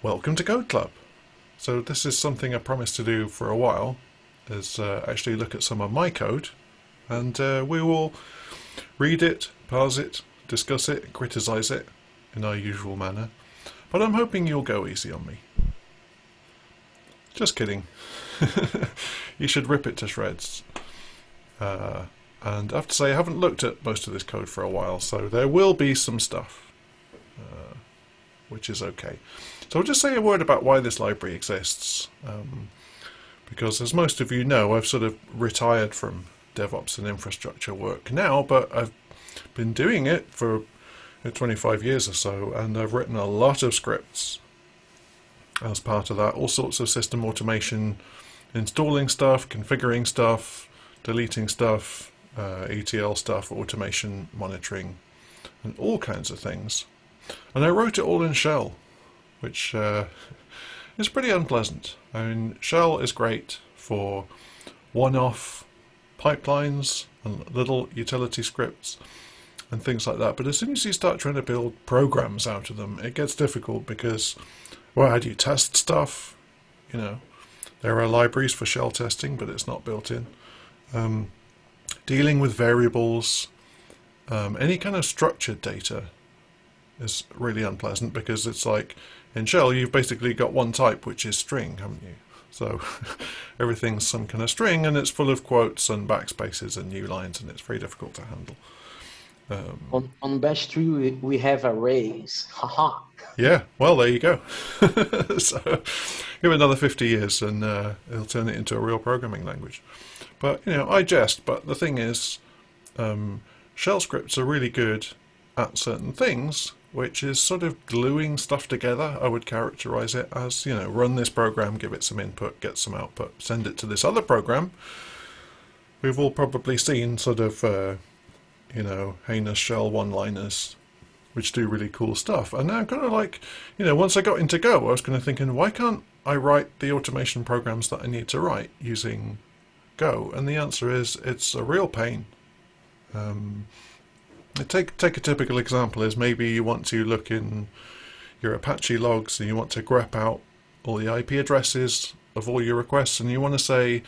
Welcome to Code Club. So this is something I promised to do for a while, is uh, actually look at some of my code, and uh, we will read it, parse it, discuss it, criticize it in our usual manner. But I'm hoping you'll go easy on me. Just kidding. you should rip it to shreds. Uh, and I have to say, I haven't looked at most of this code for a while, so there will be some stuff, uh, which is okay. So I'll just say a word about why this library exists. Um, because as most of you know, I've sort of retired from DevOps and infrastructure work now, but I've been doing it for 25 years or so, and I've written a lot of scripts as part of that. All sorts of system automation, installing stuff, configuring stuff, deleting stuff, uh, ETL stuff, automation, monitoring, and all kinds of things. And I wrote it all in Shell, which uh, is pretty unpleasant. I mean, Shell is great for one-off pipelines and little utility scripts and things like that. But as soon as you start trying to build programs out of them, it gets difficult because, well, how do you test stuff? You know, there are libraries for shell testing, but it's not built in. Um, dealing with variables, um, any kind of structured data is really unpleasant because it's like in shell you've basically got one type which is string haven't you? So everything's some kind of string and it's full of quotes and backspaces and new lines and it's very difficult to handle. Um, on, on bash 3 we, we have arrays. Haha yeah well there you go. So give it another 50 years and uh, it'll turn it into a real programming language. But you know, I jest. But the thing is, um, shell scripts are really good at certain things, which is sort of gluing stuff together. I would characterize it as you know, run this program, give it some input, get some output, send it to this other program. We've all probably seen sort of uh, you know heinous shell one-liners which do really cool stuff. And now kind of like, you know, once I got into Go, I was kind of thinking, why can't I write the automation programs that I need to write using go? And the answer is it's a real pain. Um, take take a typical example is maybe you want to look in your Apache logs and you want to grep out all the IP addresses of all your requests and you want to say,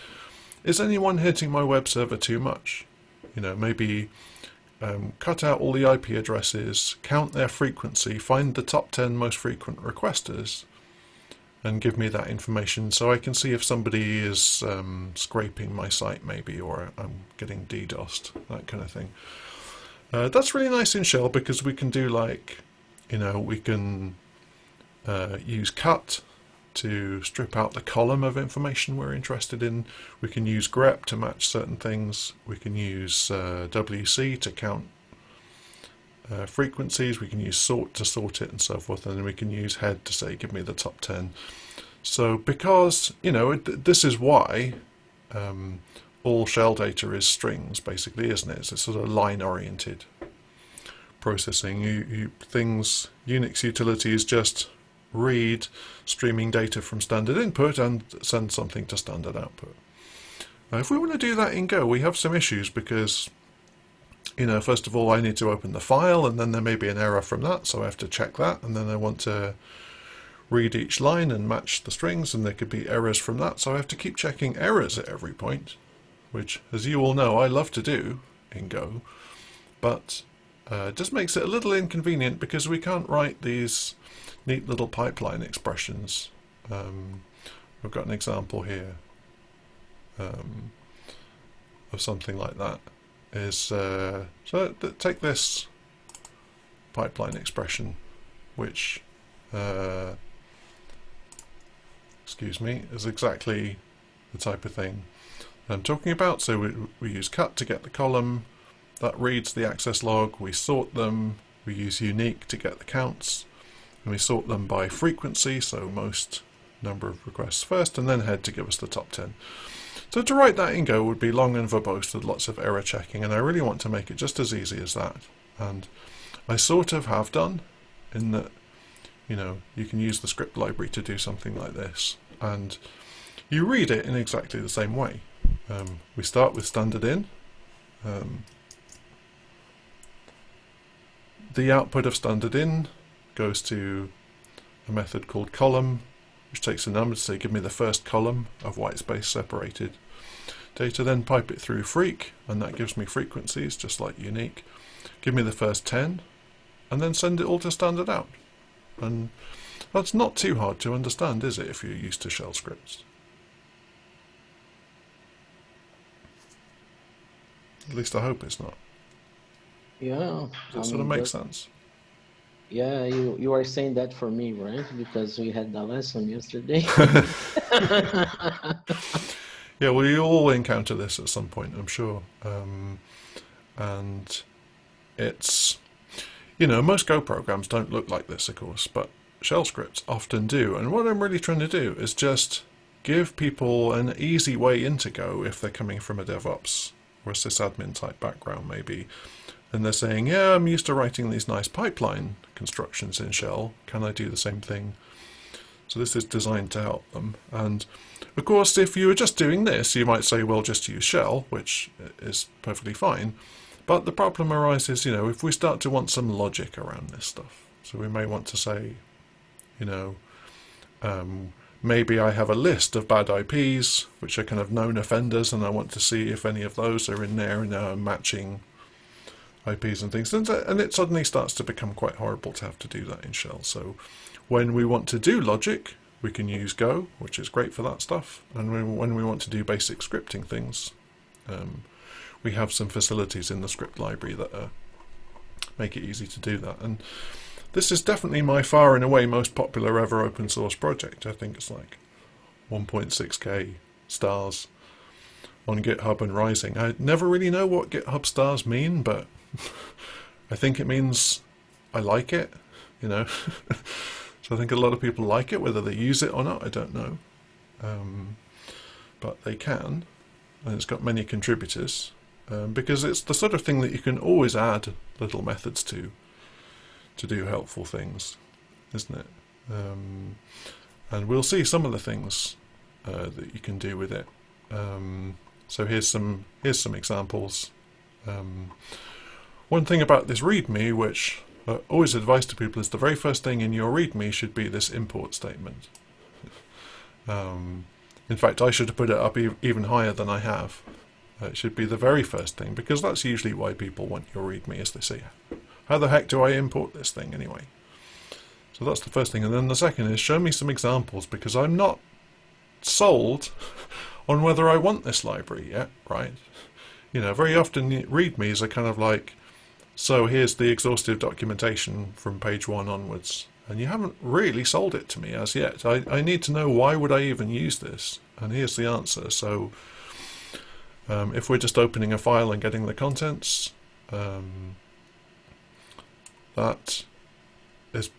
is anyone hitting my web server too much? You know, maybe um, cut out all the IP addresses, count their frequency, find the top 10 most frequent requesters, and give me that information so I can see if somebody is um, scraping my site maybe or I'm getting DDoSed, that kind of thing. Uh, that's really nice in Shell because we can do like, you know, we can uh, use cut to strip out the column of information we're interested in. We can use grep to match certain things. We can use uh, WC to count uh, frequencies, we can use sort to sort it and so forth, and then we can use head to say give me the top 10. So because, you know, it, this is why um, all shell data is strings, basically, isn't it? It's a sort of line-oriented processing. You, you, things, Unix utilities just read streaming data from standard input and send something to standard output. Now, if we want to do that in Go, we have some issues because you know, first of all, I need to open the file and then there may be an error from that, so I have to check that. And then I want to read each line and match the strings and there could be errors from that. So I have to keep checking errors at every point, which, as you all know, I love to do in Go. But uh, just makes it a little inconvenient because we can't write these neat little pipeline expressions. Um, I've got an example here um, of something like that is uh, so th take this pipeline expression which uh, excuse me is exactly the type of thing I'm talking about so we, we use cut to get the column that reads the access log we sort them we use unique to get the counts and we sort them by frequency so most number of requests first and then head to give us the top 10 so to write that in Go would be long and verbose with lots of error checking, and I really want to make it just as easy as that. And I sort of have done, in that, you know, you can use the script library to do something like this. And you read it in exactly the same way. Um, we start with standard in. Um, the output of standard in goes to a method called column, which takes a number to say give me the first column of white space separated data, then pipe it through Freq, and that gives me frequencies, just like unique. Give me the first 10, and then send it all to standard out. And that's not too hard to understand, is it, if you're used to shell scripts? At least I hope it's not. Yeah. That sort of make sense? Yeah, you, you are saying that for me, right? Because we had the lesson yesterday. yeah, well, you all encounter this at some point, I'm sure. Um, and it's, you know, most Go programs don't look like this, of course, but shell scripts often do. And what I'm really trying to do is just give people an easy way into Go if they're coming from a DevOps or a sysadmin type background, maybe and they're saying, yeah, I'm used to writing these nice pipeline constructions in shell. Can I do the same thing? So this is designed to help them. And of course, if you were just doing this, you might say, well, just use shell, which is perfectly fine. But the problem arises, you know, if we start to want some logic around this stuff. So we may want to say, you know, um, maybe I have a list of bad IPs, which are kind of known offenders, and I want to see if any of those are in there and are matching IPs and things, and, and it suddenly starts to become quite horrible to have to do that in shell. So when we want to do logic, we can use Go, which is great for that stuff. And when, when we want to do basic scripting things, um, we have some facilities in the script library that uh, make it easy to do that. And this is definitely my far and away most popular ever open source project. I think it's like 1.6k stars on GitHub and Rising. I never really know what GitHub stars mean, but I think it means I like it, you know. so I think a lot of people like it, whether they use it or not, I don't know. Um, but they can, and it's got many contributors um, because it's the sort of thing that you can always add little methods to to do helpful things, isn't it? Um, and we'll see some of the things uh, that you can do with it. Um, so here's some here's some examples. Um, one thing about this README, which I always advise to people, is the very first thing in your README should be this import statement. Um, in fact, I should have put it up e even higher than I have. Uh, it should be the very first thing, because that's usually why people want your README, as they say, how the heck do I import this thing anyway? So that's the first thing. And then the second is show me some examples, because I'm not sold on whether I want this library yet, right? You know, very often READMEs are kind of like, so here's the exhaustive documentation from page one onwards. And you haven't really sold it to me as yet. I, I need to know why would I even use this? And here's the answer. So um, if we're just opening a file and getting the contents, um, is,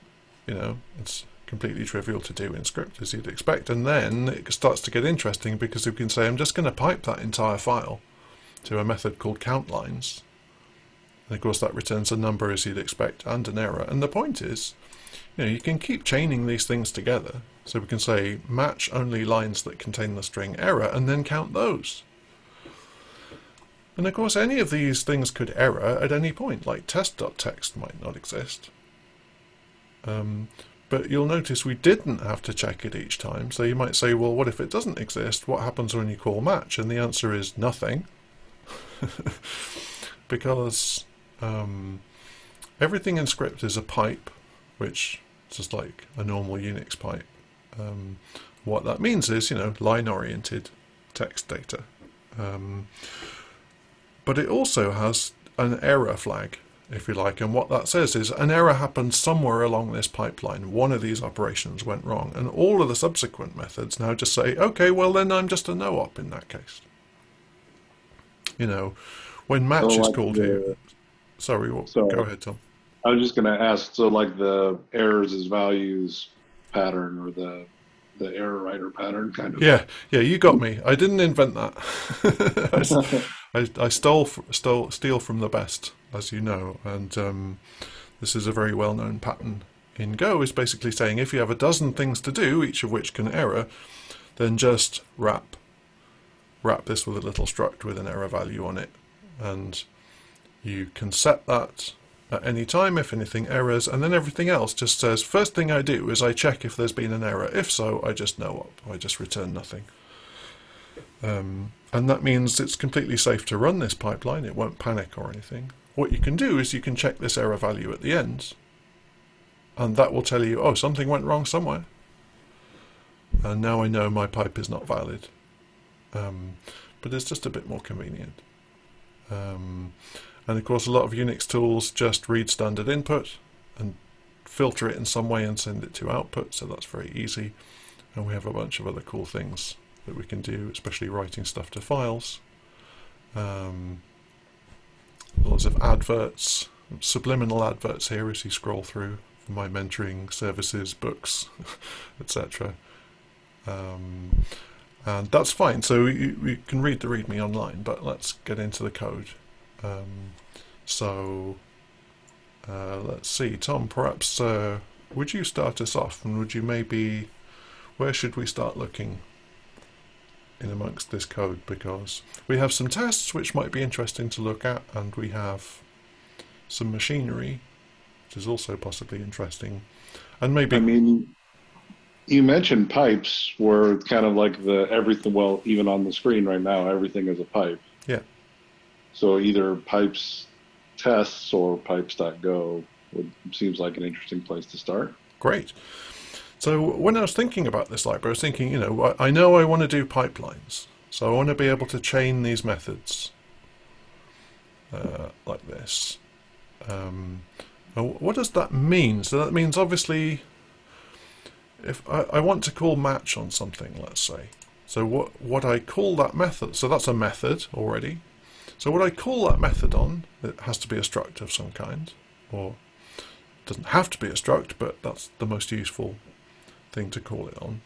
you know, it's completely trivial to do in script as you'd expect. And then it starts to get interesting because we can say, I'm just going to pipe that entire file to a method called countlines and of course that returns a number as you'd expect and an error. And the point is, you know, you can keep chaining these things together. So we can say match only lines that contain the string error and then count those. And of course any of these things could error at any point, like test.txt might not exist. Um, but you'll notice we didn't have to check it each time. So you might say, well, what if it doesn't exist? What happens when you call match? And the answer is nothing. because um, everything in script is a pipe, which is just like a normal Unix pipe. Um, what that means is, you know, line-oriented text data. Um, but it also has an error flag, if you like, and what that says is an error happened somewhere along this pipeline. One of these operations went wrong, and all of the subsequent methods now just say, okay, well then I'm just a no-op in that case. You know, when match so is called the, here, Sorry, well, so, go ahead, Tom. I was just going to ask. So, like the errors as values pattern, or the the error writer pattern, kind of. Yeah, yeah, you got me. I didn't invent that. I, I, stole stole steal from the best, as you know, and um, this is a very well known pattern in Go. Is basically saying if you have a dozen things to do, each of which can error, then just wrap wrap this with a little struct with an error value on it, and you can set that at any time if anything errors, and then everything else just says first thing I do is I check if there's been an error. If so, I just no-op. I just return nothing. Um, and that means it's completely safe to run this pipeline. It won't panic or anything. What you can do is you can check this error value at the end, and that will tell you, oh, something went wrong somewhere. And now I know my pipe is not valid. Um, but it's just a bit more convenient. Um, and of course, a lot of Unix tools just read standard input and filter it in some way and send it to output, so that's very easy. And we have a bunch of other cool things that we can do, especially writing stuff to files. Um, lots of adverts, subliminal adverts here as you scroll through my mentoring services, books, etc. Um, and that's fine. So you, can read the README online, but let's get into the code. Um, so uh, let's see, Tom. Perhaps uh, would you start us off, and would you maybe where should we start looking in amongst this code? Because we have some tests which might be interesting to look at, and we have some machinery, which is also possibly interesting, and maybe. I mean, you mentioned pipes were kind of like the everything well even on the screen right now everything is a pipe yeah so either pipes tests or pipes.go would seems like an interesting place to start great so when i was thinking about this library i was thinking you know i know i want to do pipelines so i want to be able to chain these methods uh, like this um, what does that mean so that means obviously if I, I want to call match on something, let's say. So what, what I call that method, so that's a method already. So what I call that method on, it has to be a struct of some kind, or doesn't have to be a struct, but that's the most useful thing to call it on.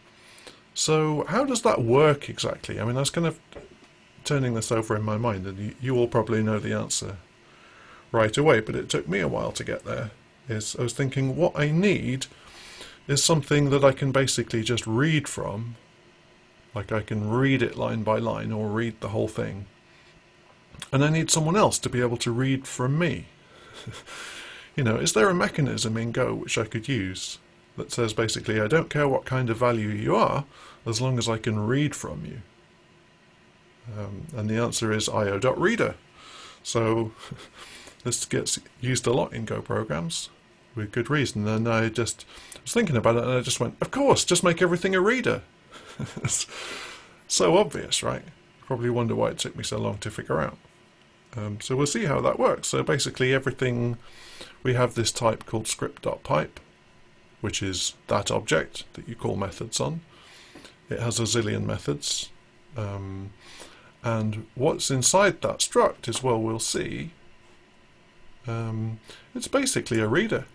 So how does that work exactly? I mean, I was kind of turning this over in my mind, and you, you all probably know the answer right away, but it took me a while to get there. Is I was thinking what I need is something that I can basically just read from. Like I can read it line by line or read the whole thing. And I need someone else to be able to read from me. you know, is there a mechanism in Go which I could use that says basically, I don't care what kind of value you are, as long as I can read from you? Um, and the answer is io.reader. So this gets used a lot in Go programs with good reason. And I just was thinking about it and I just went, of course, just make everything a reader. so obvious, right? Probably wonder why it took me so long to figure out. Um, so we'll see how that works. So basically everything, we have this type called script.pipe, which is that object that you call methods on. It has a zillion methods. Um, and what's inside that struct is, well, we'll see. Um, it's basically a reader.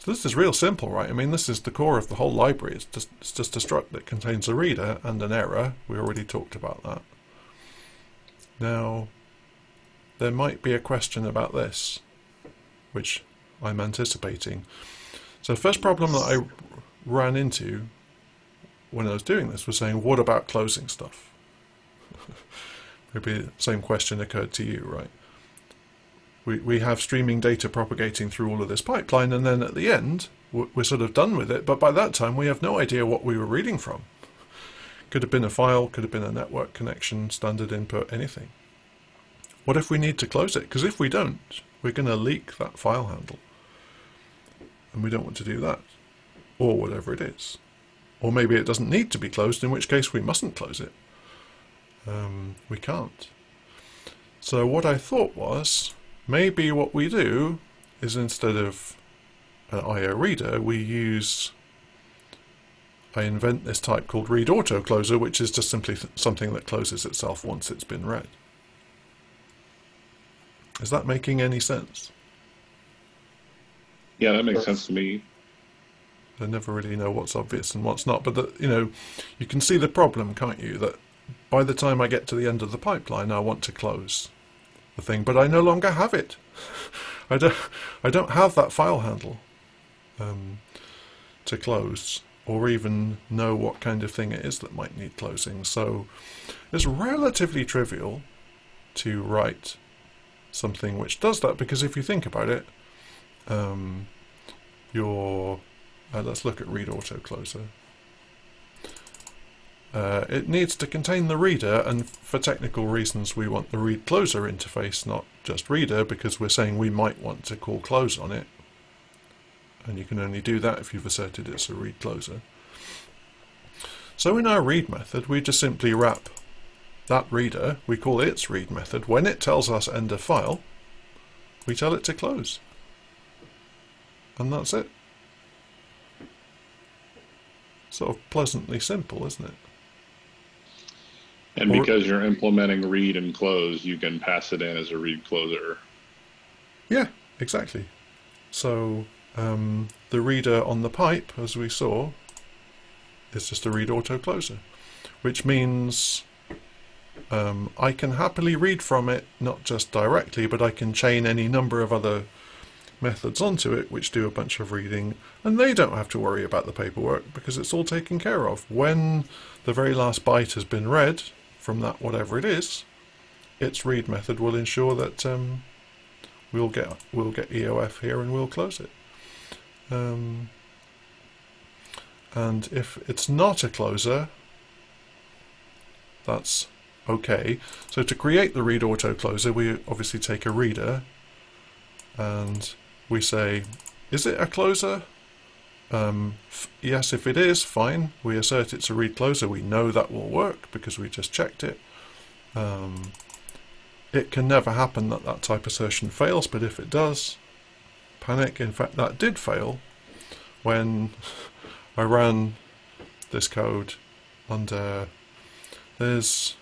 So this is real simple, right? I mean, this is the core of the whole library. It's just, it's just a struct that contains a reader and an error. We already talked about that. Now, there might be a question about this, which I'm anticipating. So the first problem that I ran into when I was doing this was saying, what about closing stuff? Maybe the same question occurred to you, right? we, we have streaming data propagating through all of this pipeline, and then at the end, we're sort of done with it. But by that time, we have no idea what we were reading from. Could have been a file, could have been a network connection, standard input, anything. What if we need to close it? Because if we don't, we're going to leak that file handle. And we don't want to do that. Or whatever it is. Or maybe it doesn't need to be closed, in which case we mustn't close it. Um, we can't. So what I thought was, Maybe what we do is instead of an IO reader, we use I invent this type called read auto closer, which is just simply something that closes itself once it's been read. Is that making any sense? Yeah, that makes sense to me. I never really know what's obvious and what's not, but the, you know, you can see the problem, can't you? That by the time I get to the end of the pipeline, I want to close the thing, but I no longer have it. I don't, I don't have that file handle um, to close or even know what kind of thing it is that might need closing. So it's relatively trivial to write something which does that because if you think about it, um, your uh, let's look at read auto closer. Uh, it needs to contain the reader, and for technical reasons, we want the read closer interface, not just reader, because we're saying we might want to call close on it. And you can only do that if you've asserted it's a read closer. So in our read method, we just simply wrap that reader, we call its read method. When it tells us end of file, we tell it to close. And that's it. Sort of pleasantly simple, isn't it? And because you're implementing read and close, you can pass it in as a read closer. Yeah, exactly. So um, the reader on the pipe, as we saw, is just a read auto closer, which means um, I can happily read from it, not just directly, but I can chain any number of other methods onto it which do a bunch of reading, and they don't have to worry about the paperwork because it's all taken care of. When the very last byte has been read from that whatever it is, its read method will ensure that um, we'll get we'll get EOF here and we'll close it. Um, and if it's not a closer, that's okay. So to create the read auto closer, we obviously take a reader and we say, is it a closer? Um, yes, if it is, fine. We assert it's a read closer. We know that will work because we just checked it. Um, it can never happen that that type assertion fails, but if it does, panic. In fact, that did fail when I ran this code under. There's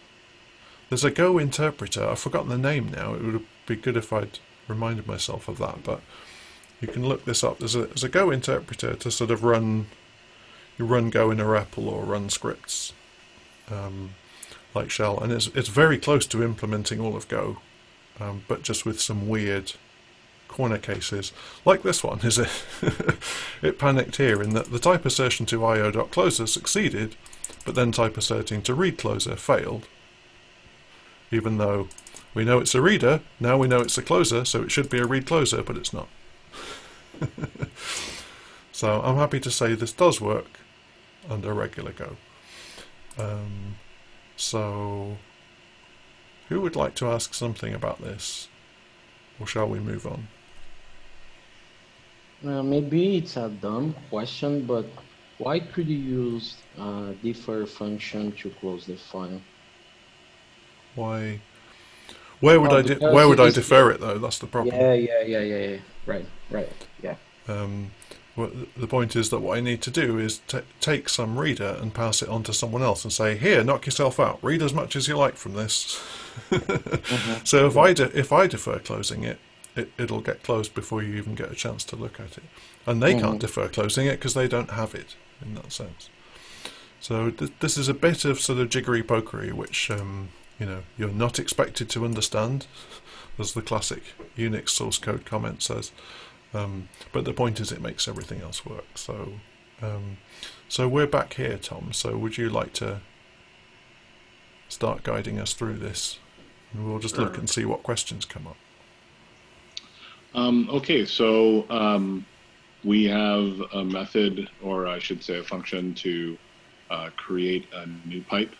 there's a Go interpreter. I've forgotten the name now. It would be good if I'd reminded myself of that, but you can look this up. There's a there's a Go interpreter to sort of run you run Go in a REPL or run scripts. Um, like shell, and it's it's very close to implementing all of Go, um, but just with some weird corner cases, like this one. Is it? it panicked here in that the type assertion to io.closer succeeded, but then type asserting to read closer failed. Even though we know it's a reader, now we know it's a closer, so it should be a read closer, but it's not. so I'm happy to say this does work under regular Go. Um, so, who would like to ask something about this? Or shall we move on? Uh, maybe it's a dumb question, but why could you use uh, defer function to close the file? Why? Where would Well, I where would I defer it though? That's the problem. Yeah, yeah, yeah, yeah, yeah. Right, right. Yeah. Um, well, the point is that what I need to do is t- take some reader and pass it on to someone else and say, "Here, knock yourself out. Read as much as you like from this." So if I de- if I defer closing it, it, it'll get closed before you even get a chance to look at it, and they can't defer closing it because they don't have it in that sense. So th- this is a bit of sort of jiggery pokery, which um, you know you're not expected to understand, as the classic Unix source code comment says. Um, but the point is, it makes everything else work. So, um, so we're back here, Tom. So would you like to start guiding us through this? And we'll just look and see what questions come up. Um, okay, so um, we have a method, or I should say a function, to uh, create a new pipe.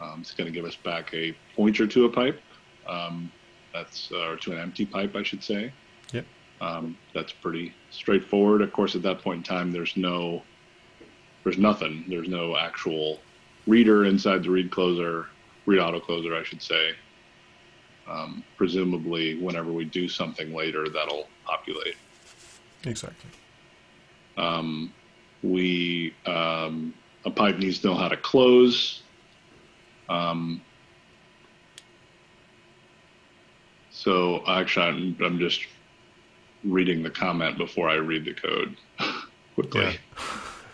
Um, it's going to give us back a pointer to a pipe. Um, that's uh, or to an empty pipe, I should say. Um, that's pretty straightforward. Of course, at that point in time, there's no, there's nothing. There's no actual reader inside the read closer, read auto closer, I should say. Um, presumably, whenever we do something later, that'll populate. Exactly. Um, we um, a pipe needs to know how to close. Um, so actually, I'm, I'm just reading the comment before I read the code quickly.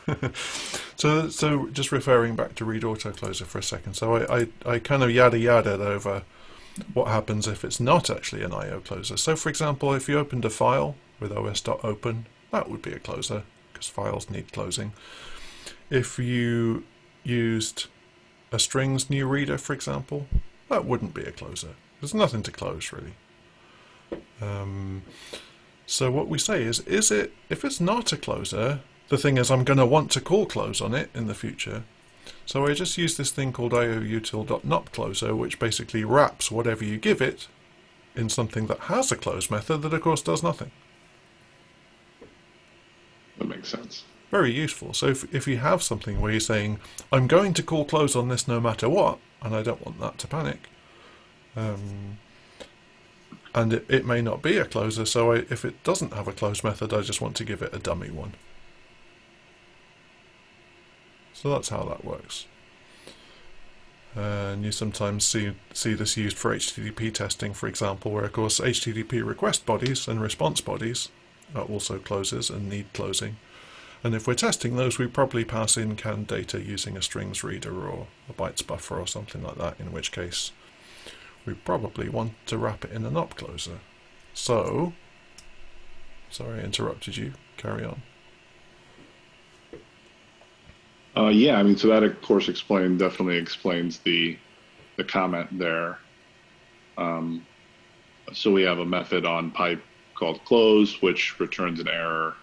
Yeah. so, so just referring back to read auto closer for a second. So I, I, I kind of yada yada over what happens if it's not actually an IO closer. So, for example, if you opened a file with os.open, that would be a closer because files need closing. If you used a strings new reader, for example, that wouldn't be a closer. There's nothing to close really. Um, so what we say is, is it if it's not a closer, the thing is I'm going to want to call close on it in the future. So I just use this thing called ioutil.nopcloser, which basically wraps whatever you give it in something that has a close method that of course does nothing. That makes sense. Very useful. So if, if you have something where you're saying, I'm going to call close on this no matter what, and I don't want that to panic, um, and it, it may not be a closer, so I, if it doesn't have a close method, I just want to give it a dummy one. So that's how that works. And you sometimes see see this used for HTTP testing, for example, where of course HTTP request bodies and response bodies are also closes and need closing. And if we're testing those, we probably pass in canned data using a strings reader or a bytes buffer or something like that, in which case we probably want to wrap it in an op closer. So, sorry I interrupted you, carry on. Uh, yeah, I mean, so that of course explain definitely explains the the comment there. Um, so we have a method on pipe called close, which returns an error,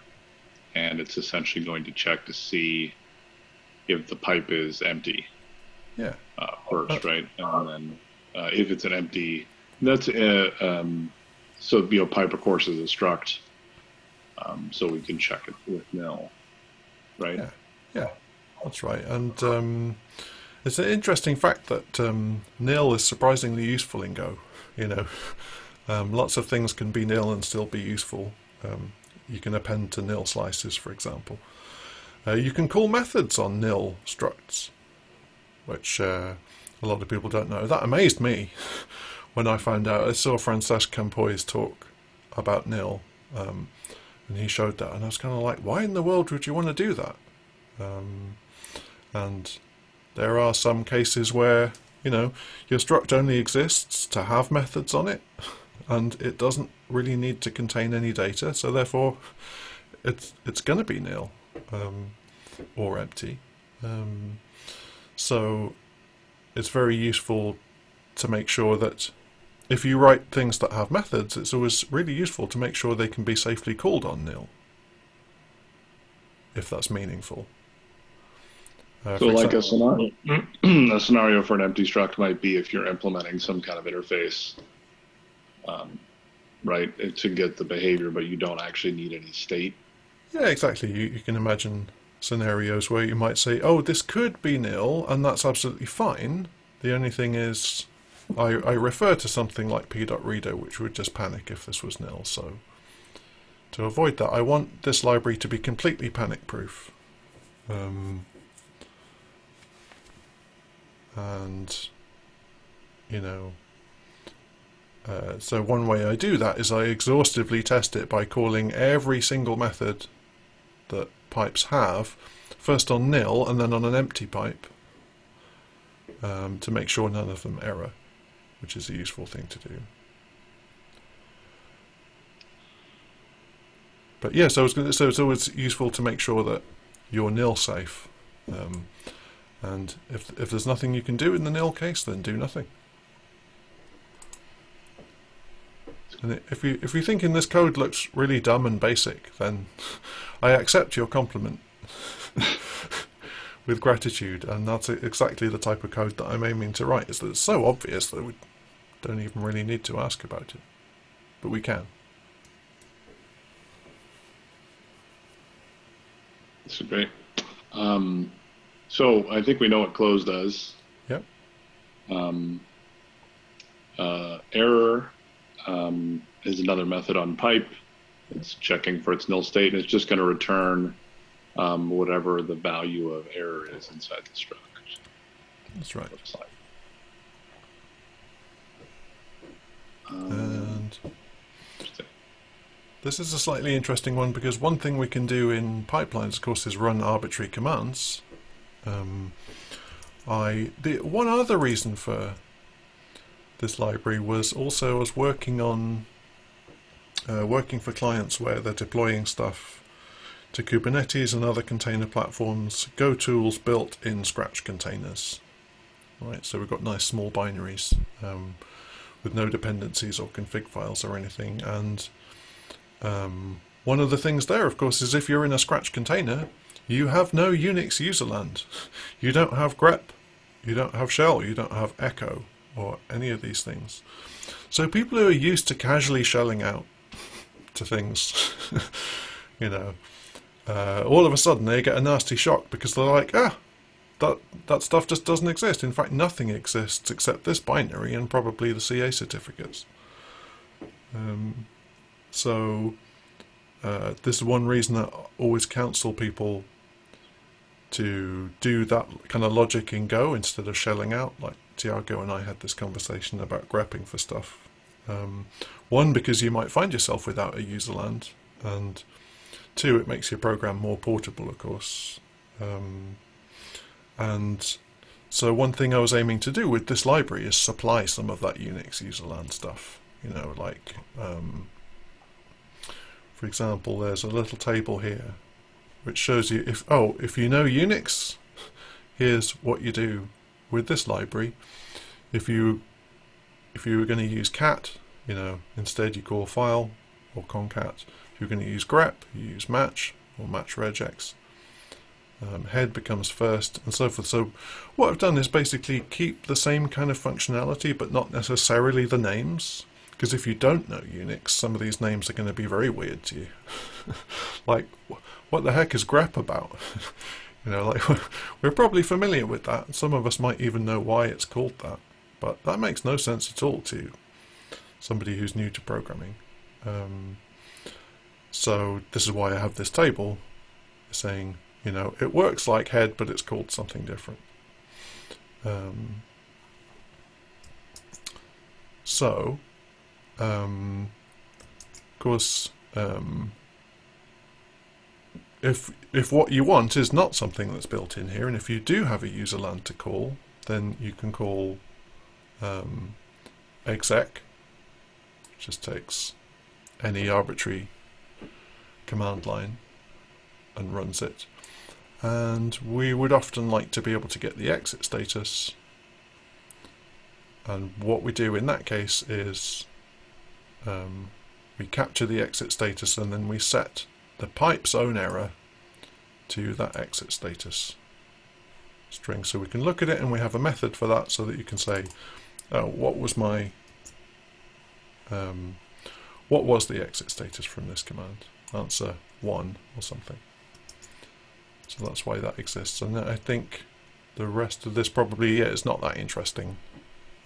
and it's essentially going to check to see if the pipe is empty. Yeah. Uh, first, right, and then uh, if it's an empty, that's uh, um, so you know pipe of course is a struct, um, so we can check it with nil, right? Yeah. Yeah. That's right, and um, it's an interesting fact that um, nil is surprisingly useful in Go. You know, um, lots of things can be nil and still be useful. Um, you can append to nil slices, for example. Uh, you can call methods on nil structs, which uh, a lot of people don't know. That amazed me when I found out. I saw Francesc Campoy's talk about nil, um, and he showed that, and I was kind of like, why in the world would you want to do that? Um, and there are some cases where, you know, your struct only exists to have methods on it, and it doesn't really need to contain any data, so therefore it's it's going to be nil um, or empty. Um, so it's very useful to make sure that if you write things that have methods, it's always really useful to make sure they can be safely called on nil, if that's meaningful. Uh, so, like example, a scenario, a scenario for an empty struct might be if you're implementing some kind of interface, um, right, to get the behavior, but you don't actually need any state. Yeah, exactly. You, you can imagine scenarios where you might say, "Oh, this could be nil," and that's absolutely fine. The only thing is, I, I refer to something like p.reader, which would just panic if this was nil. So, to avoid that, I want this library to be completely panic-proof. Um, and you know uh, so one way I do that is I exhaustively test it by calling every single method that pipes have first on nil and then on an empty pipe um, to make sure none of them error which is a useful thing to do but yeah so, so it's always useful to make sure that you're nil safe um, and if, if there's nothing you can do in the nil case, then do nothing. And if you if you thinking this code looks really dumb and basic, then I accept your compliment with gratitude, and that's exactly the type of code that I'm aiming to write. Is that it's so obvious that we don't even really need to ask about it, but we can. That's great. Um, so I think we know what close does. Yep. Um, uh, error um, is another method on pipe. It's checking for its nil state, and it's just going to return um, whatever the value of error is inside the struct. That's right. Um, and this is a slightly interesting one because one thing we can do in pipelines, of course, is run arbitrary commands. Um, I the one other reason for this library was also I was working on uh, working for clients where they're deploying stuff to Kubernetes and other container platforms. Go tools built in Scratch containers, right? So we've got nice small binaries um, with no dependencies or config files or anything. And um, one of the things there, of course, is if you're in a Scratch container, you have no Unix userland. You don't have grep, you don't have shell, you don't have echo, or any of these things. So people who are used to casually shelling out to things, you know, uh, all of a sudden they get a nasty shock because they're like, ah, that that stuff just doesn't exist. In fact, nothing exists except this binary and probably the CA certificates. Um, so uh, this is one reason I always counsel people to do that kind of logic in Go instead of shelling out. Like Tiago and I had this conversation about grepping for stuff. Um, one, because you might find yourself without a userland, and two, it makes your program more portable, of course. Um, and so one thing I was aiming to do with this library is supply some of that Unix userland stuff. You know, like, um, for example, there's a little table here which shows you if, oh, if you know Unix, here's what you do with this library. If you if you were going to use cat, you know, instead you call file or concat. If you're going to use grep, you use match or match regex. Um, head becomes first and so forth. So what I've done is basically keep the same kind of functionality but not necessarily the names because if you don't know Unix some of these names are going to be very weird to you. like what the heck is grep about? you know like we're probably familiar with that. Some of us might even know why it's called that but that makes no sense at all to somebody who's new to programming. Um, so this is why I have this table saying you know, it works like head, but it's called something different. Um, so, um, of course, um, if if what you want is not something that's built in here, and if you do have a userland to call, then you can call um, exec, just takes any arbitrary command line and runs it. And we would often like to be able to get the exit status. And what we do in that case is um, we capture the exit status and then we set the pipe's own error to that exit status string so we can look at it and we have a method for that so that you can say oh, what was my um, what was the exit status from this command answer 1 or something so that's why that exists. And I think the rest of this probably yeah, is not that interesting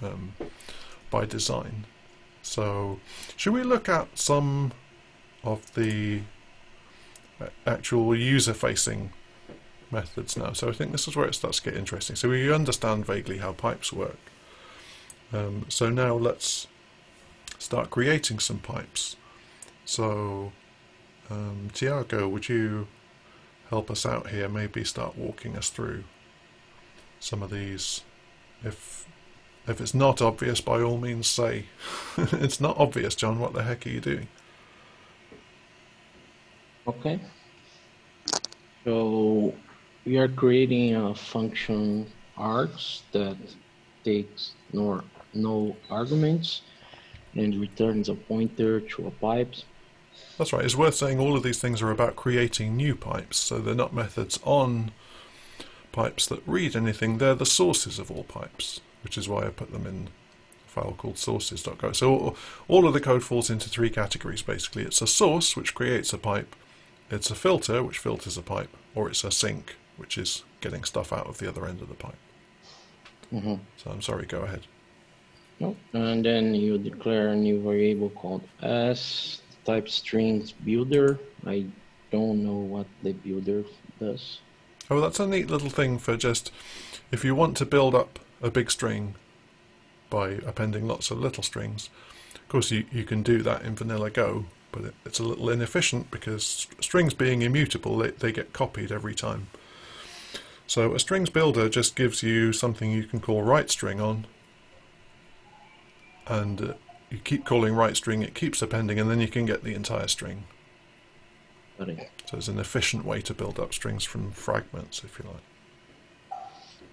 um, by design. So should we look at some of the actual user-facing methods now? So I think this is where it starts to get interesting. So we understand vaguely how pipes work. Um, so now let's start creating some pipes. So um, Tiago, would you help us out here, maybe start walking us through some of these. If if it's not obvious, by all means say, it's not obvious, John, what the heck are you doing? Okay. So we are creating a function args that takes no, no arguments and returns a pointer to a pipe that's right. It's worth saying all of these things are about creating new pipes, so they're not methods on pipes that read anything. They're the sources of all pipes, which is why I put them in a file called sources.go. So all of the code falls into three categories, basically. It's a source, which creates a pipe. It's a filter, which filters a pipe. Or it's a sink, which is getting stuff out of the other end of the pipe. Mm -hmm. So I'm sorry, go ahead. Nope. And then you declare a new variable called s type strings builder. I don't know what the builder does. Oh, that's a neat little thing for just if you want to build up a big string by appending lots of little strings. Of course, you, you can do that in vanilla Go, but it, it's a little inefficient because strings being immutable, they, they get copied every time. So a strings builder just gives you something you can call write string on, and uh, you keep calling write string, it keeps appending, and then you can get the entire string. So it's an efficient way to build up strings from fragments, if you like.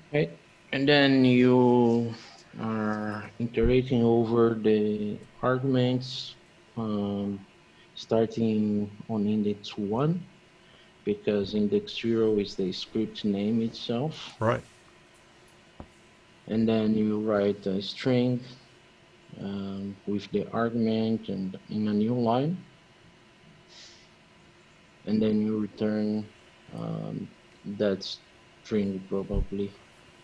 Okay, and then you are iterating over the arguments um, starting on index 1 because index 0 is the script name itself. Right. and then you write a string um, with the argument and in a new line. And then you return um, that string probably.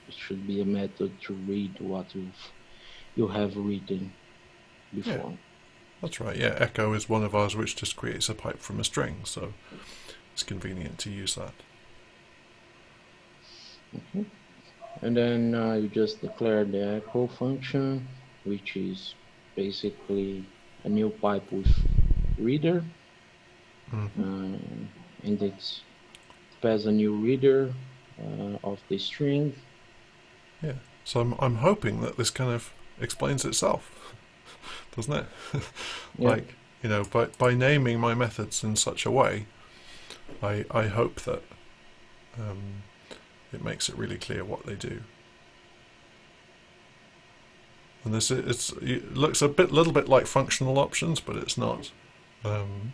It should be a method to read what you've you have written before That's right. Yeah, echo is one of ours which just creates a pipe from a string, so it's convenient to use that. and then uh, you just declare the echo function which is basically a new pipe with reader Mhm. uh, index has a new reader uh, of the string Yeah. So I'm I'm hoping that this kind of explains itself, doesn't it? Yeah. like you know, by by naming my methods in such a way, I I hope that um, it makes it really clear what they do. And this is, it's it looks a bit little bit like functional options, but it's not. Um,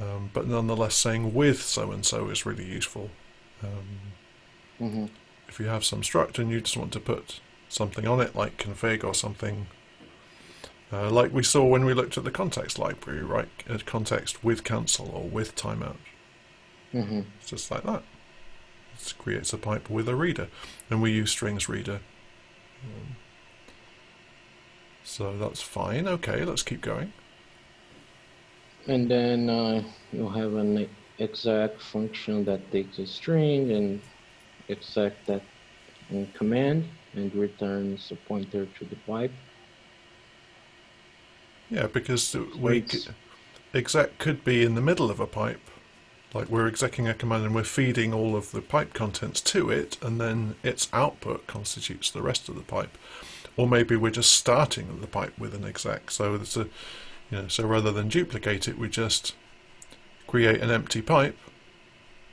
um, but nonetheless, saying with so and so is really useful. Um, hmm if you have some struct and you just want to put something on it, like config or something, uh, like we saw when we looked at the context library, right? A context with cancel or with timeout. hmm It's just like that. It creates a pipe with a reader, and we use strings reader. Um, so that's fine. Okay, let's keep going. And then uh, you have an exec function that takes a string and exact that in command and returns a pointer to the pipe. Yeah, because we it's- exec could be in the middle of a pipe, like we're executing a command and we're feeding all of the pipe contents to it, and then its output constitutes the rest of the pipe. Or maybe we're just starting the pipe with an exec. So it's a, you know, so rather than duplicate it, we just create an empty pipe,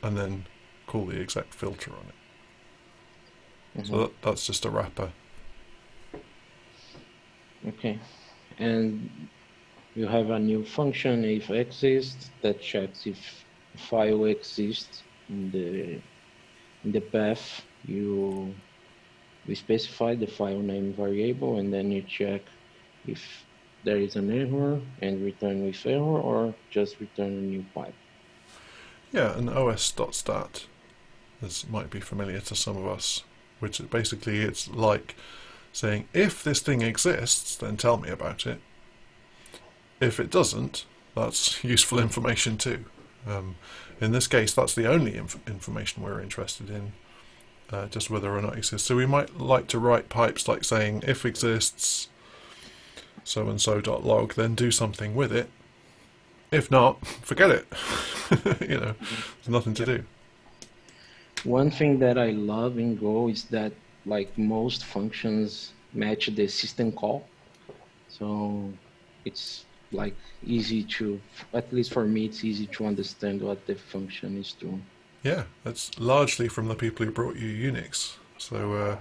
and then call the exec filter on it. So Mhm. that, that's just a wrapper. Okay. And you have a new function if exists that checks if file exists in the in the path you we specify the file name variable and then you check if there is an error and return with error or just return a new pipe. Yeah, an os.stat. This might be familiar to some of us, which basically it's like saying if this thing exists, then tell me about it. If it doesn't, that's useful information too. Um, in this case, that's the only inf- information we're interested in, uh, just whether or not it exists. So we might like to write pipes like saying if exists so and so dot log, then do something with it. If not, forget it. you know, there's nothing to do. One thing that I love in Go is that like most functions match the system call. So it's like easy to, at least for me, it's easy to understand what the function is doing. Yeah, that's largely from the people who brought you Unix. So uh,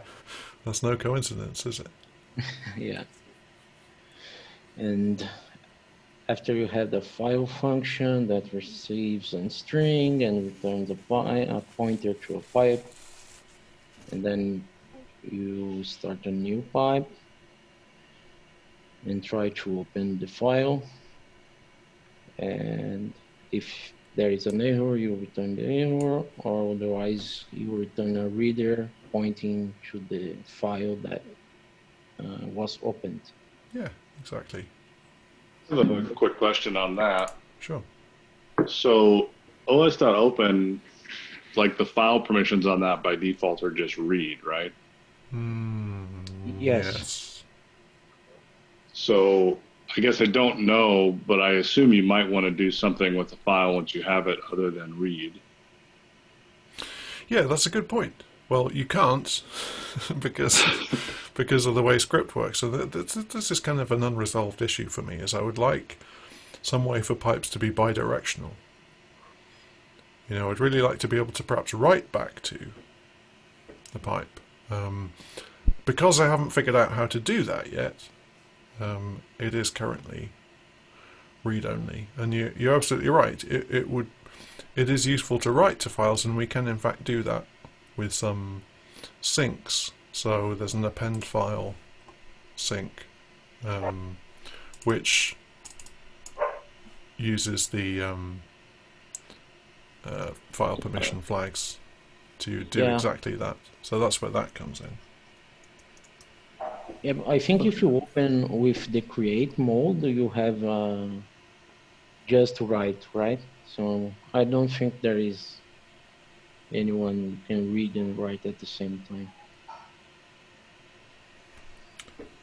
that's no coincidence, is it? yeah. And after you have the file function that receives a string and returns a, a pointer to a pipe, and then you start a new pipe and try to open the file. And if there is an error, you return the error, or otherwise you return a reader pointing to the file that uh, was opened. Yeah, exactly. I have a quick question on that. Sure. So os.open, like the file permissions on that by default are just read, right? Mm, Yes. So I guess I don't know, but I assume you might want to do something with the file once you have it other than read. Yeah, that's a good point. Well, you can't because because of the way script works. So th- th- this is kind of an unresolved issue for me. Is I would like some way for pipes to be bidirectional. You know, I'd really like to be able to perhaps write back to the pipe Um, because I haven't figured out how to do that yet, um, it is currently read only. And you, you're absolutely right. It, it would, it is useful to write to files, and we can in fact do that with some sinks. So there's an append file sink, um, which uses the um, uh, file permission flags to do Yeah. exactly that. So that's where that comes in. Yeah, I think if you open with the create mode, you have uh, just write, right? So I don't think there is anyone can read and write at the same time.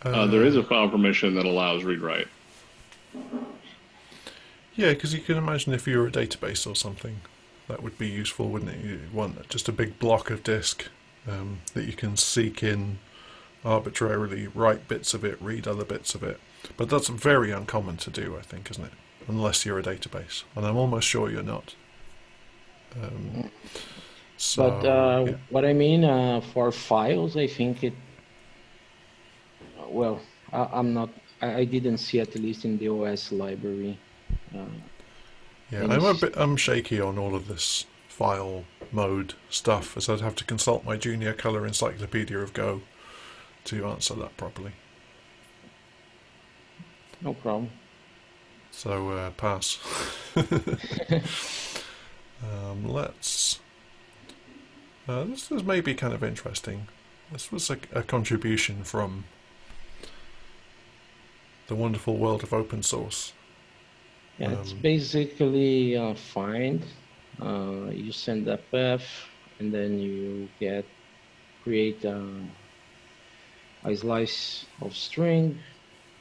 Uh, there is a file permission that allows read write. Yeah, because you can imagine if you were a database or something, that would be useful, wouldn't it? You want just a big block of disk um, that you can seek in arbitrarily, write bits of it, read other bits of it. But that's very uncommon to do, I think, isn't it? Unless you're a database, and I'm almost sure you're not. Um, so, but uh, yeah. what I mean uh, for files, I think it. Well, I, I'm not. I, I didn't see at least in the OS library. Uh, Yeah, I'm a bit I'm shaky on all of this file mode stuff, as I'd have to consult my junior color encyclopedia of Go to answer that properly. no problem. So uh, pass. um, let's. Uh, this is maybe kind of interesting. This was a, a contribution from the wonderful world of open source. Yeah, it's Um, basically uh, find. Uh, you send a path, and then you get create a, a slice of string,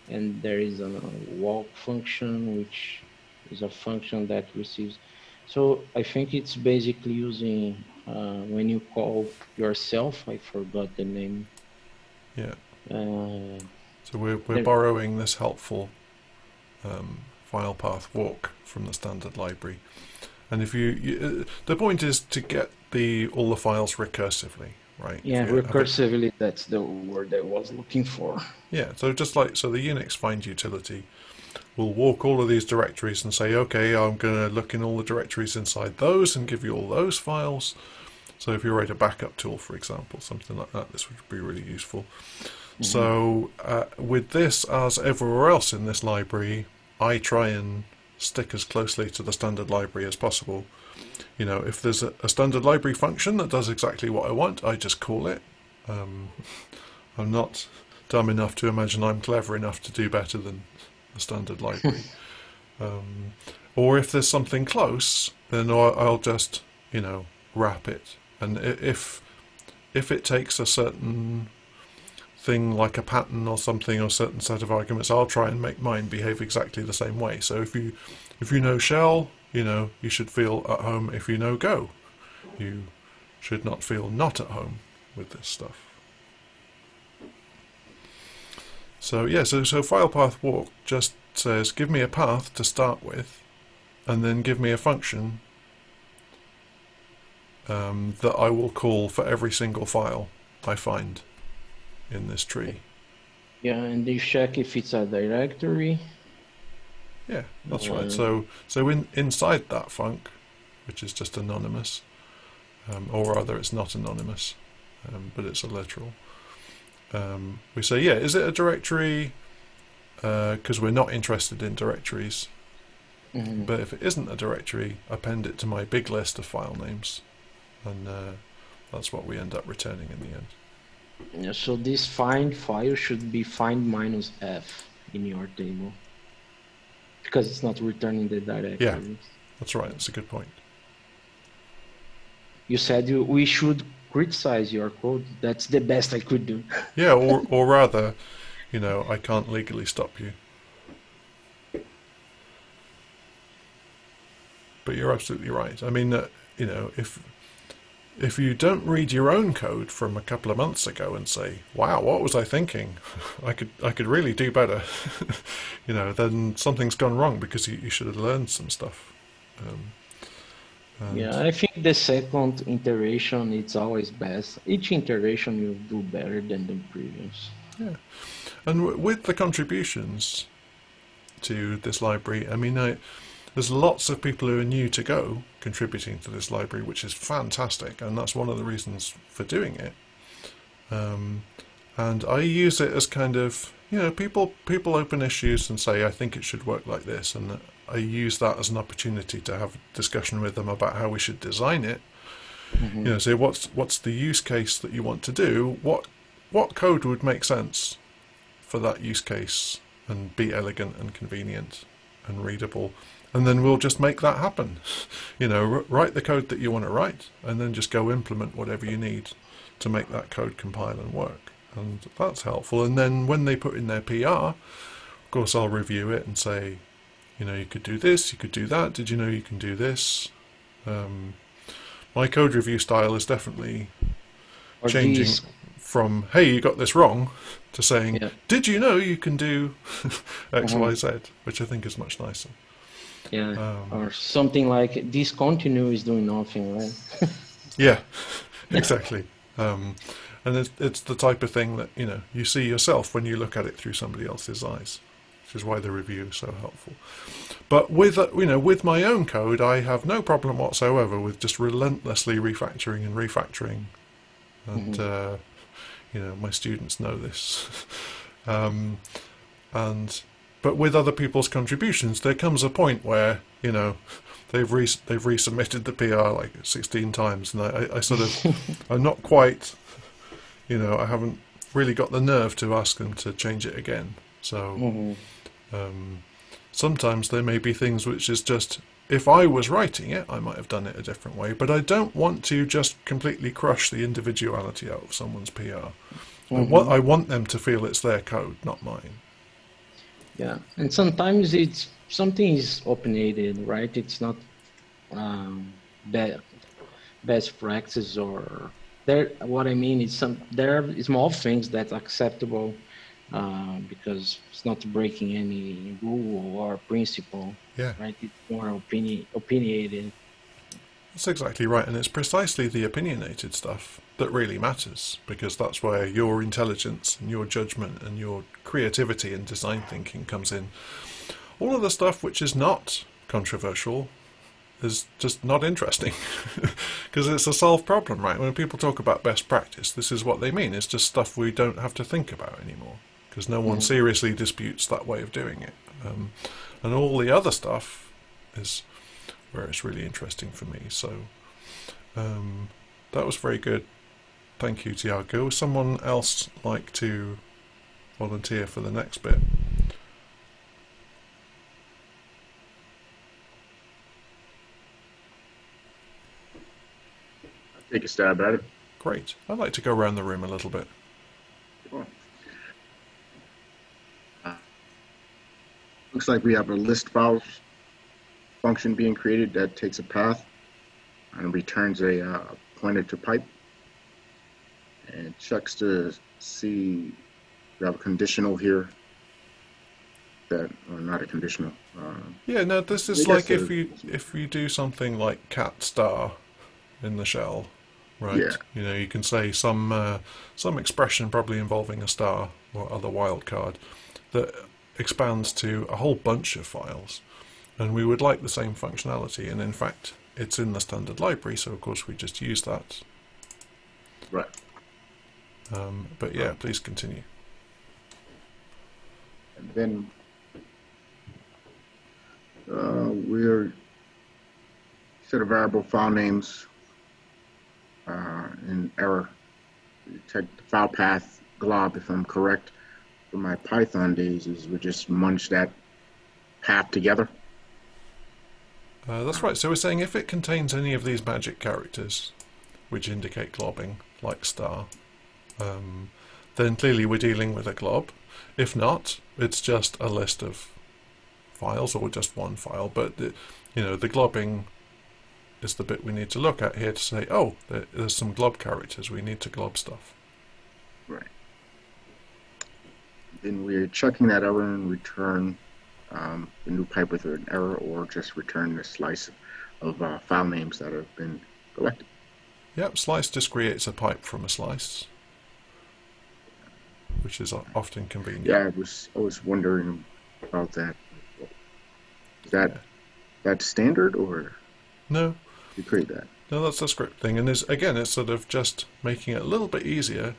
and there is a walk function, which is a function that receives. So I think it's basically using uh, when you call yourself. I forgot the name. Yeah. Uh, So we're, we're There- borrowing this helpful um, file path walk from the standard library. And if you, you uh, the point is to get the all the files recursively, right? yeah, recursively. That's the word I was looking for. Yeah, so just like so, the Unix find utility will walk all of these directories and say, okay, I'm going to look in all the directories inside those and give you all those files. So if you write a backup tool, for example, something like that, this would be really useful. So uh, with this, as everywhere else in this library, I try and stick as closely to the standard library as possible. You know, if there's a, a standard library function that does exactly what I want, I just call it. Um, I'm not dumb enough to imagine I'm clever enough to do better than the standard library. um, or if there's something close, then I'll, I'll just, you know, wrap it. And if if it takes a certain thing like a pattern or something or a certain set of arguments, I'll try and make mine behave exactly the same way. So if you if you know shell, you know you should feel at home. If you know Go, you should not feel not at home with this stuff. So yeah, so so file path walk just says give me a path to start with, and then give me a function um, that I will call for every single file I find in this tree. Yeah, and you check if it's a directory. Yeah, that's Uh, right. So so in inside that func, which is just anonymous, um, or rather it's not anonymous, um, but it's a literal. Um, we say, yeah, is it a directory? Because we're not interested in directories. Mhm. But if it isn't a directory, append it to my big list of file names, and uh, that's what we end up returning in the end. Yeah, so this find file should be find minus f in your table because it's not returning the directory. That's right. That's a good point. You said you, we should criticize your code. That's the best I could do. Yeah, or or rather, you know, I can't legally stop you. But you're absolutely right. I mean, uh, you know, if if you don't read your own code from a couple of months ago and say, "Wow, what was I thinking? I could I could really do better," you know, then something's gone wrong because you, you should have learned some stuff. Um, Yeah, I think the second iteration it's always best. Each iteration you do better than the previous. Yeah, and w- with the contributions to this library, I mean, I, there's lots of people who are new to Go contributing to this library, which is fantastic, and that's one of the reasons for doing it. Um, and I use it as kind of, you know, people people open issues and say, I think it should work like this, and I use that as an opportunity to have a discussion with them about how we should design it. You know, say what's what's the use case that you want to do? What what code would make sense for that use case and be elegant and convenient and readable and then we'll just make that happen. You know write the code that you want to write and then just go implement whatever you need to make that code compile and work. And that's helpful. And then when they put in their pr of course i'll review it and say you know you could do this you could do that. Did you know you can do this? Um, my code review style is definitely changing these- from hey you got this wrong to saying Yeah. did you know you can do X, Mhm. Y, Z, which I think is much nicer. yeah, um, or something like this continue is doing nothing, right? Yeah, exactly. Um, and it's, it's the type of thing that you know you see yourself when you look at it through somebody else's eyes, which is why the review is so helpful. But with uh, you know with my own code, I have no problem whatsoever with just relentlessly refactoring and refactoring, and uh, you know my students know this. um, and but with other people's contributions, there comes a point where you know they've re- they've resubmitted the PR like 16 times, and I, I, sort of I'm not quite, you know, I haven't really got the nerve to ask them to change it again. So Mhm. um, sometimes there may be things which is just if I was writing it, I might have done it a different way, but I don't want to just completely crush the individuality out of someone's PR. I, want, I want them to feel it's their code, not mine. Yeah, and sometimes it's something is opinionated, right? It's not um, be- best practice or there. What I mean is some there are small things that's acceptable uh, because it's not breaking any rule or principle, Yeah. right? It's more opinion opinionated. That's exactly right, and it's precisely the opinionated stuff that really matters because that's where your intelligence and your judgment and your creativity and design thinking comes in. All of the stuff which is not controversial is just not interesting because it's a solved problem, right? When people talk about best practice, this is what they mean. It's just stuff we don't have to think about anymore because no one seriously disputes that way of doing it. Um, and all the other stuff is where it's really interesting for me. So um, that was very good. Thank you, Tiago. Would someone else like to volunteer for the next bit? Take a stab at it. Great. I'd like to go around the room a little bit. Sure. Looks like we have a list files function being created that takes a path and returns a uh, pointer to pipe and checks to see we have a conditional here that or not a conditional uh, Yeah, no, this is like if you if you do something like cat star in the shell, right? Yeah. You know, you can say some uh, some expression probably involving a star or other wildcard that expands to a whole bunch of files, and we would like the same functionality. And in fact, it's in the standard library, so of course we just use that. right Um, but yeah, please continue. And then uh, we're set of variable file names uh, in error. Check the file path glob if I'm correct. For my Python days, is we just munch that path together. Uh, that's right. So we're saying if it contains any of these magic characters, which indicate globbing, like star, um, then clearly we're dealing with a glob. If not, it's just a list of files or just one file. But the, you know, the globbing is the bit we need to look at here to say, oh, there's some glob characters. We need to glob stuff. Right. Then we're checking that error and return um, the new pipe with an error or just return the slice of uh, file names that have been collected. Yep, slice just creates a pipe from a slice, which is often convenient. Yeah, I was I was wondering about that. Is that Yeah. that standard or No, you create that? no, that's a script thing, and is again, it's sort of just making it a little bit easier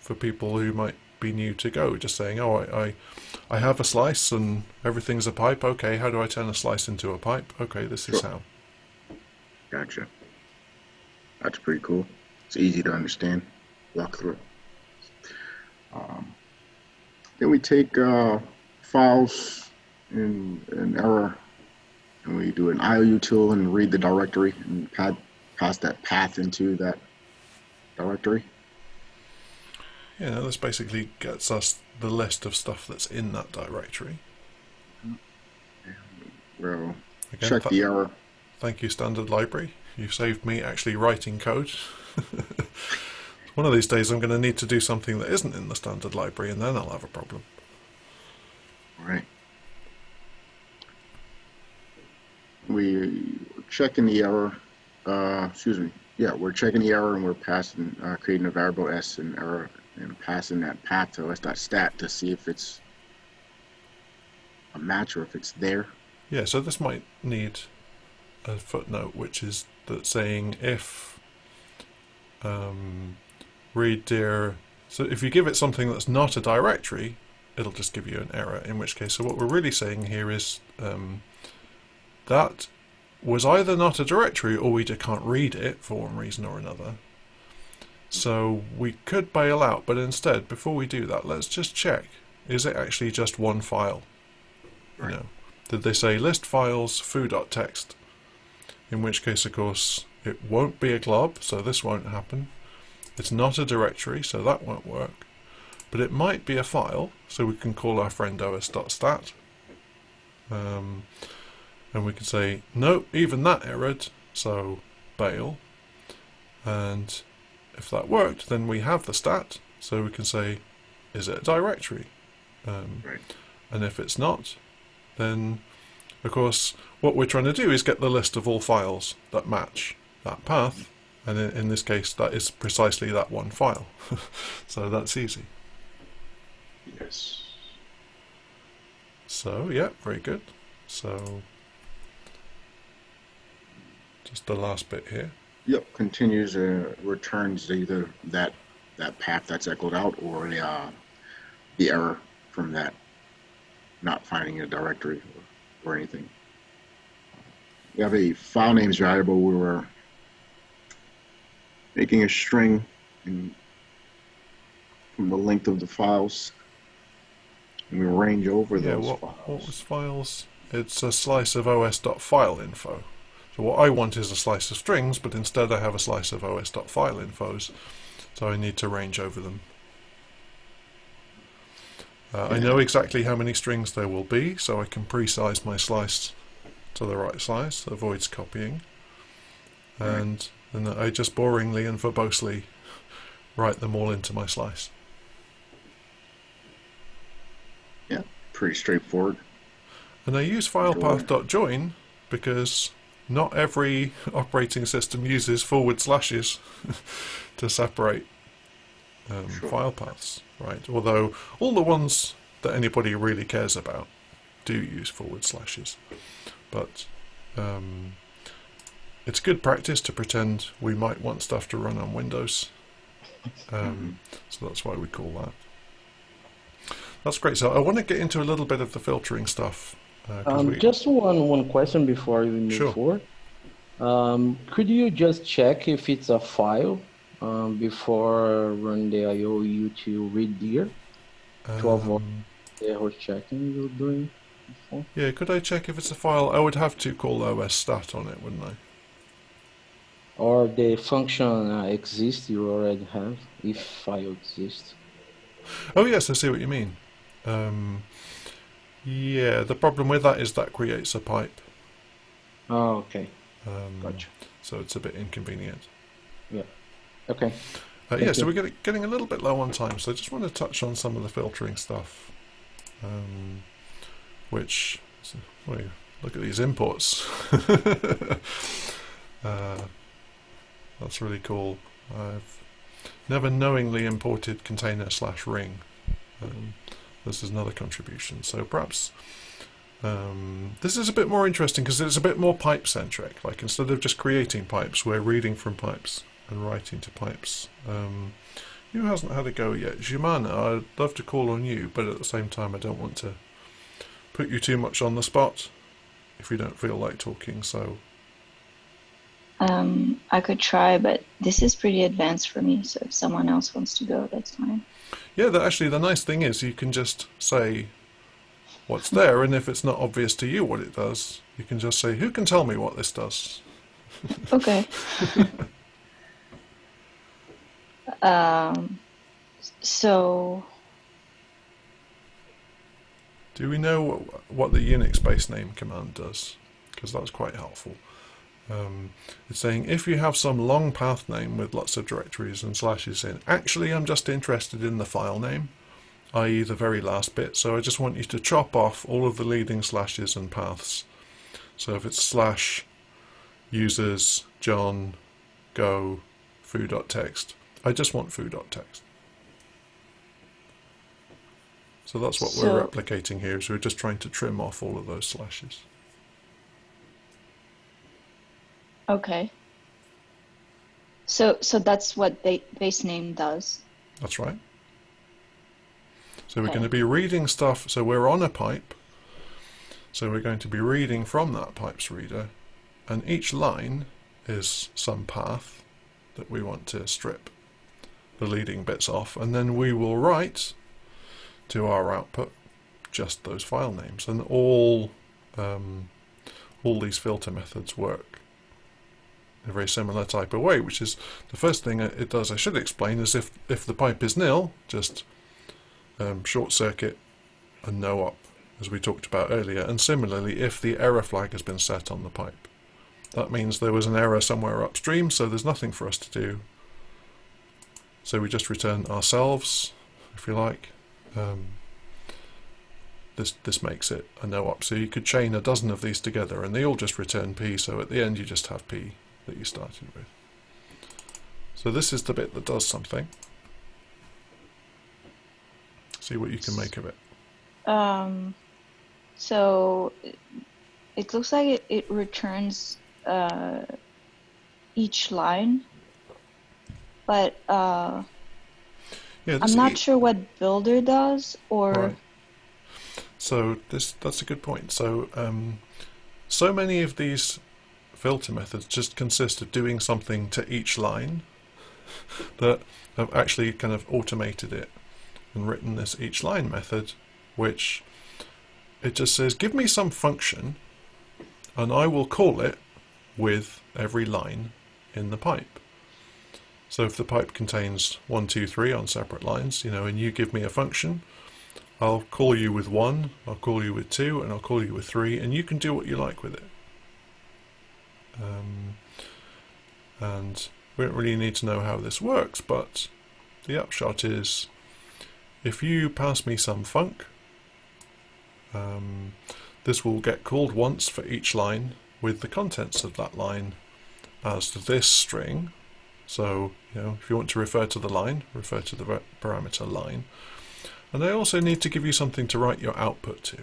for people who might be new to Go. Just saying, oh, I, I, I have a slice and everything's a pipe. Okay, how do I turn a slice into a pipe? Okay, this is how. Gotcha. That's pretty cool. It's easy to understand. Walk through. Um, then we take uh, files in an error, and we do an ioutil and read the directory and pad, pass that path into that directory. You know, this basically gets us the list of stuff that's in that directory. We'll Again, check th- the error. Thank you, Standard Library. You've saved me actually writing code. One of these days, I'm going to need to do something that isn't in the Standard Library, and then I'll have a problem. All right. We checking the error. Uh, excuse me. Yeah, we're checking the error and we're passing, uh, creating a variable s and error and passing that path to that stat to see if it's a match or if it's there. Yeah, so this might need a footnote, which is that saying if um, read dir. So if you give it something that's not a directory, it'll just give you an error. In which case, so what we're really saying here is um, that was either not a directory or we just can't read it for one reason or another. So we could bail out, but instead, before we do that, let's just check: is it actually just one file? Right. know, did they say list files foo.txt? In which case, of course, it won't be a glob, so this won't happen. It's not a directory, so that won't work. But it might be a file, so we can call our friend os.stat. Um, and we can say, nope, even that errored, so bail. And if that worked, then we have the stat, so we can say, is it a directory? Um, Right. and if it's not, then of course what we're trying to do is get the list of all files that match that path, and in, in this case that is precisely that one file. so that's easy. Yes. So yeah, very good. So just the last bit here. Yep, continues uh, returns either that that path that's echoed out or the uh, the error from that not finding a directory or, or anything. We have a file names variable where we're making a string in, from the length of the files, and we range over Yeah, those what, files. what was files? It's a slice of os.file info. So what I want is a slice of strings, but instead I have a slice of os.file infos. So I need to range over them. Uh, I know exactly how many strings there will be, so I can pre-size my slice to the right size, avoids copying. And then I just boringly and verbosely write them all into my slice. Yeah, pretty straightforward. And I use filepath.join because not every operating system uses forward slashes to separate um, Sure. file paths, right? Although all the ones that anybody really cares about do use forward slashes. But um, it's good practice to pretend we might want stuff to run on Windows. Um, so that's why we call that. That's great. So I want to get into a little bit of the filtering stuff. Uh, Um, we- just one one question before we move Sure. forward. Um, could you just check if it's a file um, before run the IOU to read dir? to avoid- um, The error checking you're doing before? Yeah, could I check if it's a file? I would have to call OS stat on it, wouldn't I? Or the function uh, exists you already have if file exists. Oh yes, I see what you mean. Um, yeah, the problem with that is that creates a pipe, Oh, okay. um, Gotcha. so it's a bit inconvenient. Yeah. Okay. Uh, yeah, so we're getting, getting a little bit low on time, so I just want to touch on some of the filtering stuff, um, which so, wait, look at these imports. uh, that's really cool. I've never knowingly imported container slash ring. Um, this is another contribution. So perhaps um, this is a bit more interesting because it's a bit more pipe centric. Like instead of just creating pipes, we're reading from pipes and writing to pipes. Um, who hasn't had a go yet? Jumana, I'd love to call on you, but at the same time, I don't want to put you too much on the spot if you don't feel like talking. So Um, I could try, but this is pretty advanced for me. So if someone else wants to go, that's fine. Yeah, that actually the nice thing is you can just say what's there, and if it's not obvious to you what it does, you can just say, "Who can tell me what this does?" Okay. um, so Do we know what, what the Unix base name command does? Because that's quite helpful. Um, it's saying if you have some long path name with lots of directories and slashes in, actually I'm just interested in the file name, i.e. the very last bit, so I just want you to chop off all of the leading slashes and paths. So if it's slash users john go foo.txt, I just want foo.txt. So that's what we're So- replicating here, is we're just trying to trim off all of those slashes. Okay. So so that's what ba- base name does. That's right. So we're Okay. going to be reading stuff. So we're on a pipe. So we're going to be reading from that pipe's reader. And each line is some path that we want to strip the leading bits off. And then we will write to our output just those file names. And all, um, all these filter methods work a very similar type of way, which is the first thing it does, I should explain, is if, if the pipe is nil, just um, short circuit and no op, as we talked about earlier. And similarly, if the error flag has been set on the pipe, that means there was an error somewhere upstream, so there's nothing for us to do. So we just return ourselves, if you like. Um, this this makes it a no op. So you could chain a dozen of these together, and they all just return p. So at the end, you just have p that you started with. So this is the bit that does something. See what you can make of it. Um, so it, looks like it, it returns uh, each line, but uh, Yeah, I'm not e- sure what Builder does or Right. So this that's a good point. So um, so many of these filter methods just consist of doing something to each line that I've actually kind of automated it and written this each line method, which it just says give me some function and I will call it with every line in the pipe. So if the pipe contains one, two, three on separate lines, you know, and you give me a function, I'll call you with one, I'll call you with two, and I'll call you with three, and you can do what you like with it. Um, and we don't really need to know how this works, but the upshot is if you pass me some func, um, this will get called once for each line with the contents of that line as this string. So, you know, if you want to refer to the line, refer to the parameter line. And I also need to give you something to write your output to.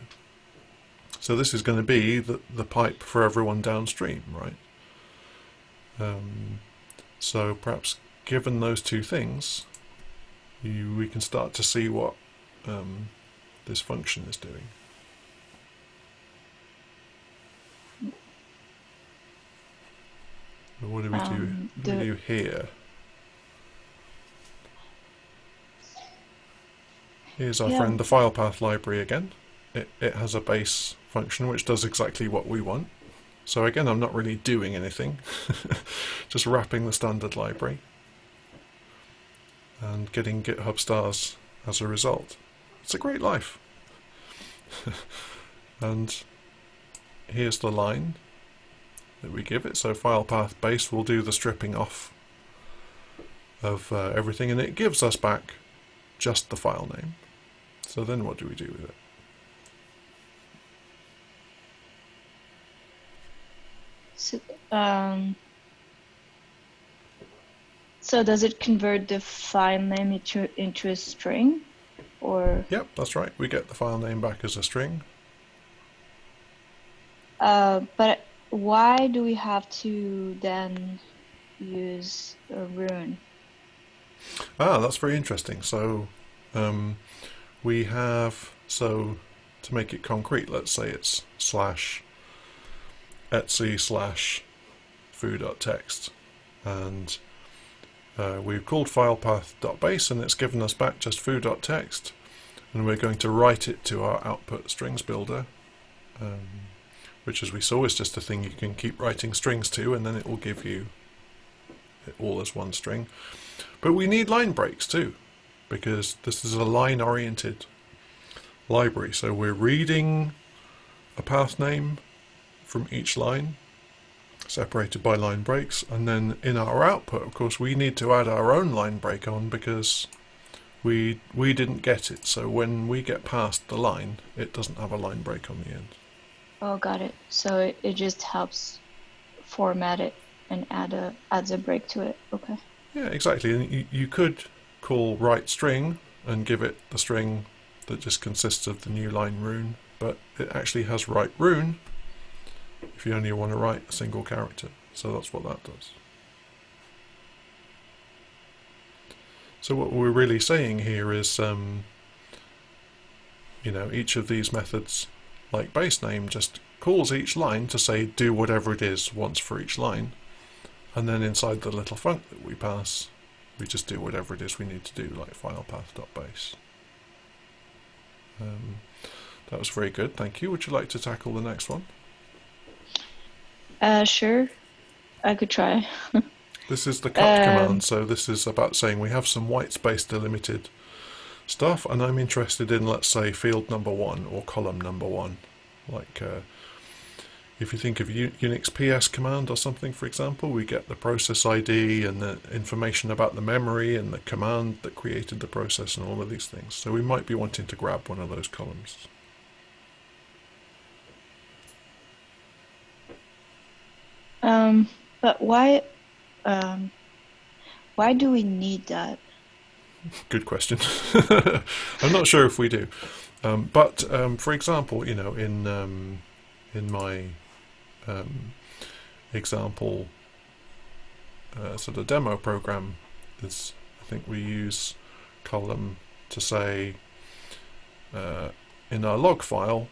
So this is going to be the, the pipe for everyone downstream, right? Um, so perhaps given those two things, you, we can start to see what um, this function is doing. What do we do? Um, What do the- do here? Here's our Yeah. friend the file path library again. It, it has a base function which does exactly what we want. So again, I'm not really doing anything, just wrapping the standard library and getting GitHub stars as a result. It's a great life. and here's the line that we give it. So file path base will do the stripping off of uh, everything, and it gives us back just the file name. So then what do we do with it? Um, so does it convert the file name into into a string, or Yep, that's right. We get the file name back as a string. uh, but why do we have to then use a rune? Ah, that's very interesting. So um, we have so to make it concrete, let's say it's slash etsy slash foo.txt and uh, we've called filepath.base and it's given us back just foo.txt and we're going to write it to our output strings builder um, which as we saw is just a thing you can keep writing strings to and then it will give you it all as one string. But we need line breaks too because this is a line oriented library. So we're reading a path name from each line separated by line breaks and then in our output of course we need to add our own line break on because we we didn't get it so when we get past the line it doesn't have a line break on the end Oh, got it. So it, it just helps format it and add a adds a break to it. Okay. yeah exactly and you, you could call write string and give it the string that just consists of the new line rune but it actually has write rune if you only want to write a single character so that's what that does So what we're really saying here is, um, you know, each of these methods, like base name, just calls each line to say do whatever it is once for each line, and then inside the little func that we pass, we just do whatever it is we need to do, like file filepath.base. Um, that was very good, thank you. Would you like to tackle the next one? Uh, sure. I could try. This is the cut Um, command, so this is about saying we have some white space delimited stuff, and I'm interested in, let's say, field number one or column number one. Like, uh, if you think of U- Unix PS command or something, for example, we get the process ID and the information about the memory and the command that created the process and all of these things. So we might be wanting to grab one of those columns. Um, but why, um, why do we need that? Good question. I'm not sure if we do, um, but um, for example, you know, in um, in my um, example, uh, sort of demo program, is I think we use column to say uh, in our log file.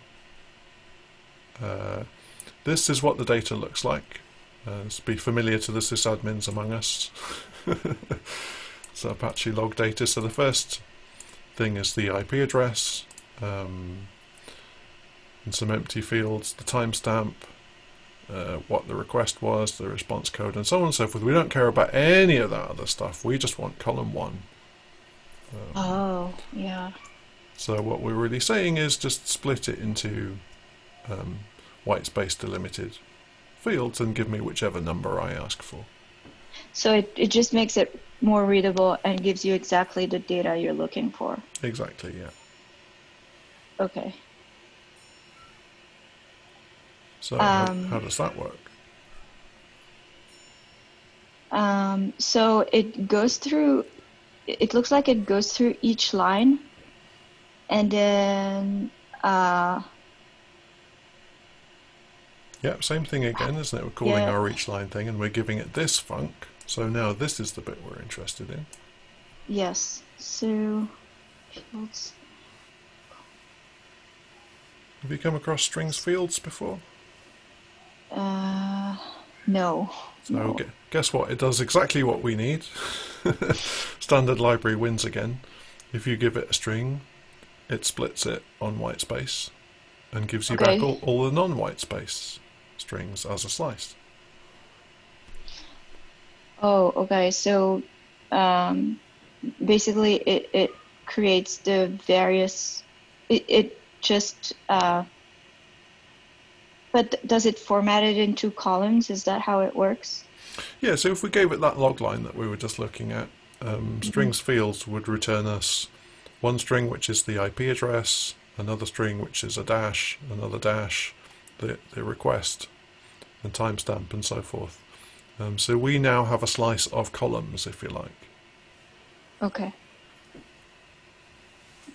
Uh, this is what the data looks like. Uh, be familiar to the sysadmins among us. so Apache log data. So the first thing is the IP address, um, and some empty fields, the timestamp, uh, what the request was, the response code, and so on and so forth. We don't care about any of that other stuff. We just want column one. Um, Oh, yeah. so what we're really saying is just split it into um, white space delimited fields and give me whichever number I ask for. So it, it just makes it more readable and gives you exactly the data you're looking for. Exactly, yeah. Okay. So how, Um, how does that work? Um, so it goes through, it looks like it goes through each line and then, uh, Yeah, same thing again, isn't it? We're calling Yeah. our each line thing and we're giving it this func. So now this is the bit we're interested in. yes. So, fields. Have you come across strings fields before? Uh, no. So no. gu- guess what? It does exactly what we need. Standard library wins again. If you give it a string, it splits it on white space and gives you Okay. back all, all the non-white space strings as a slice. Oh, okay. So, um, basically, it, it creates the various. It, it just. Uh, but does it format it into columns? Is that how it works? Yeah, so if we gave it that log line that we were just looking at, um, strings fields would return us one string which is the IP address, another string which is a dash, another dash, the, the request, and timestamp and so forth. Um, so we now have a slice of columns, if you like. Okay.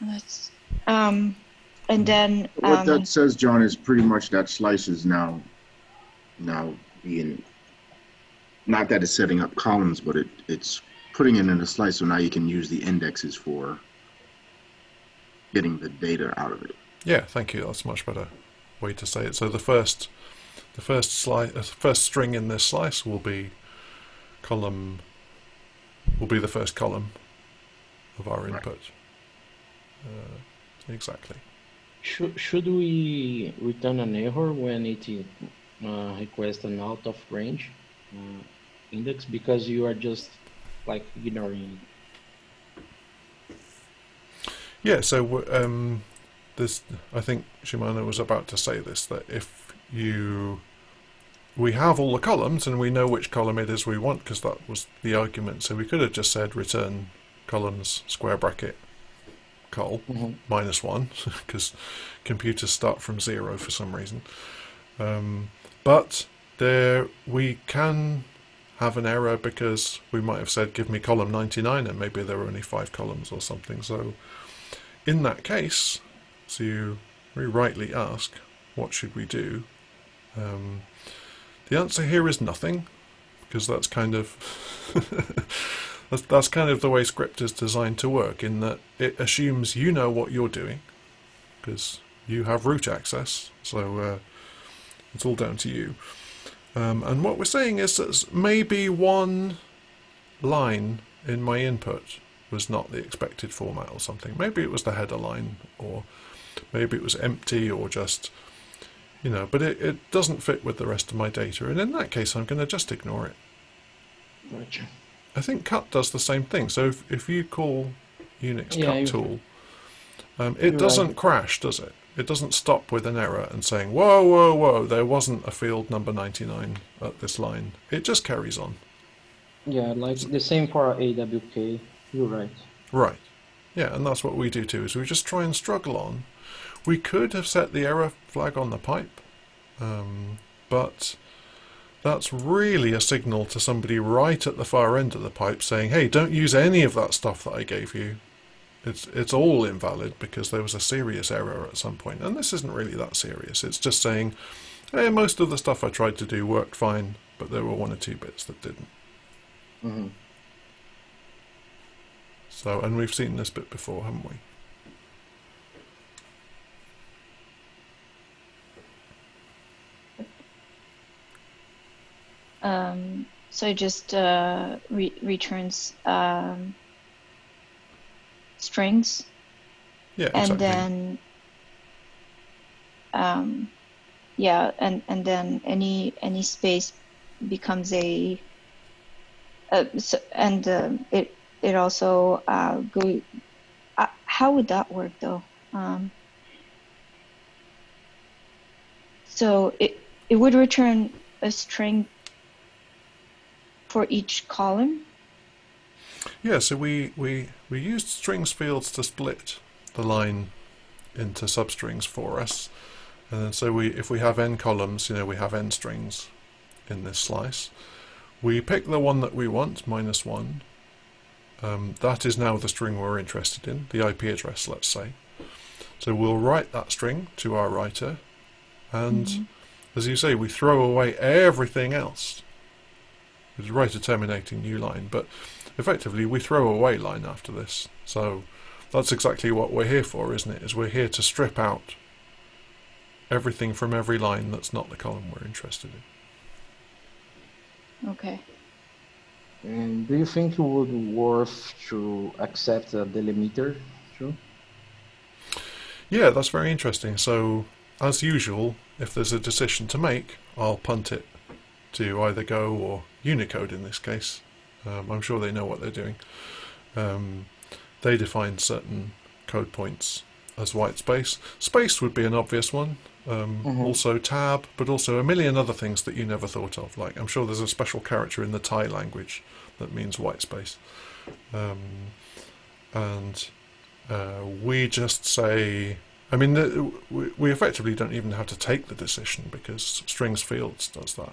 That's um, and then What um, that says, John, is pretty much that slice is now, now being, not that it's setting up columns, but it, it's putting it in a slice, so now you can use the indexes for getting the data out of it. Yeah, thank you. That's a much better way to say it. So the first, the first slice, uh, first string in this slice will be column, will be the first column of our Right. input. Uh, exactly. Should, should we return an error when it uh, requests an out of range uh, index because you are just like ignoring? Yeah, so um, this I think Shimano was about to say this that if you we have all the columns and we know which column it is we want because that was the argument. So we could have just said return columns square bracket col Mhm. minus one because computers start from zero for some reason. Um, but there we can have an error because we might have said give me column 99 and maybe there were only five columns or something. So in that case, so you very rightly ask, what should we do? Um, the answer here is nothing, because that's kind of that's, that's kind of the way script is designed to work. In that it assumes you know what you're doing, because you have root access. So uh, it's all down to you. Um, and what we're saying is that maybe one line in my input was not the expected format or something. Maybe it was the header line, or maybe it was empty, or just, you know, but it, it doesn't fit with the rest of my data. And in that case, I'm going to just ignore it. Gotcha. I think cut does the same thing. So if, if you call Unix Yeah, cut tool, um, it doesn't right. crash, does it? It doesn't stop with an error and saying, whoa, whoa, whoa, there wasn't a field number 99 at this line. It just carries on. Yeah, like the same for AWK. You're right. Right. Yeah, and that's what we do too, is we just try and struggle on. We could have set the error flag on the pipe, um, but that's really a signal to somebody right at the far end of the pipe saying, hey, don't use any of that stuff that I gave you. It's, it's all invalid because there was a serious error at some point. And this isn't really that serious. It's just saying, hey, most of the stuff I tried to do worked fine, but there were one or two bits that didn't. hmm So, and we've seen this bit before, haven't we? Um, so it just uh, re- returns um, strings Yeah, and exactly. then um, yeah and and then any any space becomes a uh, so, and um it it also uh, go uh, how would that work though um, so it it would return a string for each column Yeah, so we, we, we used strings fields to split the line into substrings for us. And then so we if we have n columns, you know, we have n strings in this slice. We pick the one that we want, minus one. Um, that is now the string we're interested in, the IP address, let's say. So we'll write that string to our writer, and as you say, we throw away everything else. It's write a terminating new line, but effectively we throw away line after this. So that's exactly what we're here for, isn't it? Is we're here to strip out everything from every line that's not the column we're interested in. okay And do you think it would worth to accept a delimiter too? Yeah, that's very interesting. So, as usual, if there's a decision to make, I'll punt it to either Go or Unicode in this case. Um, I'm sure they know what they're doing. Um, they define certain code points as white space. Space would be an obvious one. Um, Mhm. Also tab, but also a million other things that you never thought of. Like I'm sure there's a special character in the Thai language that means white space. Um, and uh, we just say I mean, we effectively don't even have to take the decision because strings fields does that.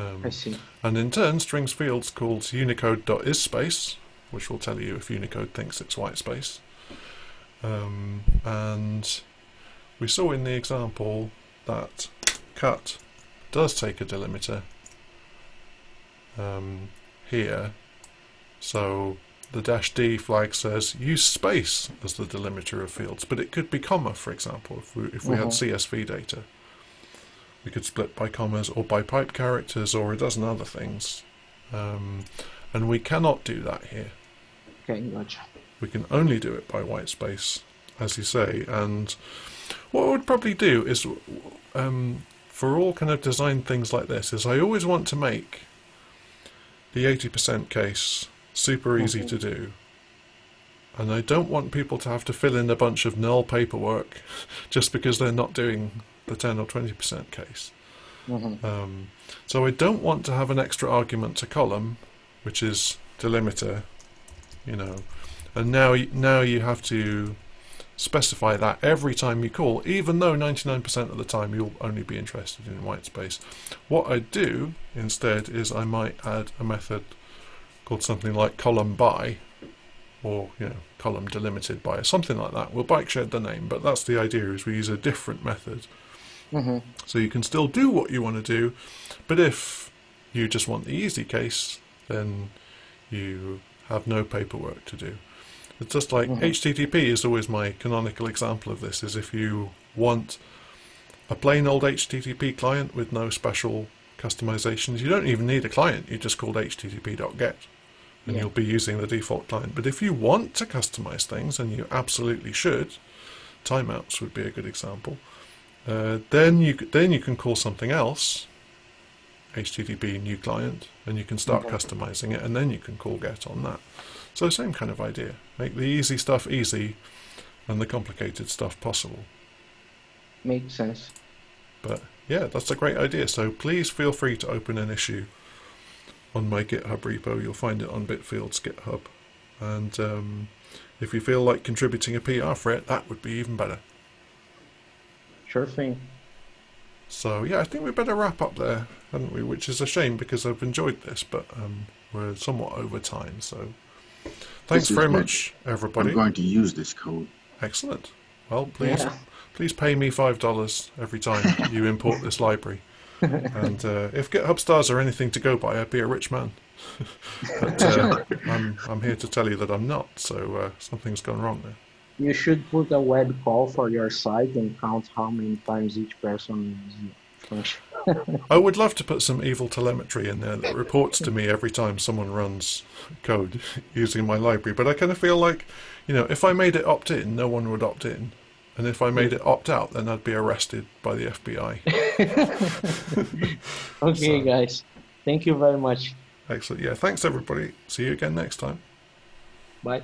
Um, I see. and in turn, strings fields calls unicode.isSpace, which will tell you if Unicode thinks it's white space. Um, and we saw in the example that cut does take a delimiter um, here. So the dash D flag says use space as the delimiter of fields, but it could be comma, for example, if we, if we had Mhm. CSV data. We could split by commas or by pipe characters or a dozen other things. Um, and we cannot do that here. Okay, gotcha. We can only do it by white space, as you say. And what I would probably do is, um, for all kind of design things like this, is I always want to make the 80% case super easy to do. And I don't want people to have to fill in a bunch of null paperwork just because they're not doing the 10 or 20% case. hmm Um, so I don't want to have an extra argument to column, which is delimiter, you know, and now now you have to specify that every time you call, even though 99% of the time you'll only be interested in white space. What I do instead is I might add a method called something like column by, or you know column delimited by, or something like that. We'll bike shed the name, but that's the idea: is we use a different method. Hmm So you can still do what you want to do, but if you just want the easy case, then you have no paperwork to do. It's just like Mhm. HTTP is always my canonical example of this. Is if you want a plain old HTTP client with no special customizations, you don't even need a client. You just called HTTP.get, and Yeah. you'll be using the default client. But if you want to customize things, and you absolutely should, timeouts would be a good example. Uh, then you then you can call something else, HTTP new client, and you can start Mhm. customizing it, and then you can call get on that. So same kind of idea. Make the easy stuff easy, and the complicated stuff possible. Makes sense. But yeah, that's a great idea. So please feel free to open an issue on my GitHub repo. You'll find it on Bitfield's GitHub, and um, if you feel like contributing a PR for it, that would be even better. Sure thing. So yeah, I think we better wrap up there, haven't we? Which is a shame because I've enjoyed this, but um, we're somewhat over time. So thanks very good. much, everybody. I'm going to use this code. Excellent. Well, please, Yeah. please pay me five dollars every time you import this library. And uh, if GitHub stars are anything to go by, I'd be a rich man. but uh, I'm I'm here to tell you that I'm not. So uh, something's gone wrong there. You should put a web call for your site and count how many times each person the. I would love to put some evil telemetry in there that reports to me every time someone runs code using my library. But I kind of feel like, you know, if I made it opt in, no one would opt in. And if I made it opt out, then I'd be arrested by the FBI. Okay, So- guys. Thank you very much. Excellent. Yeah, thanks everybody. See you again next time. Bye.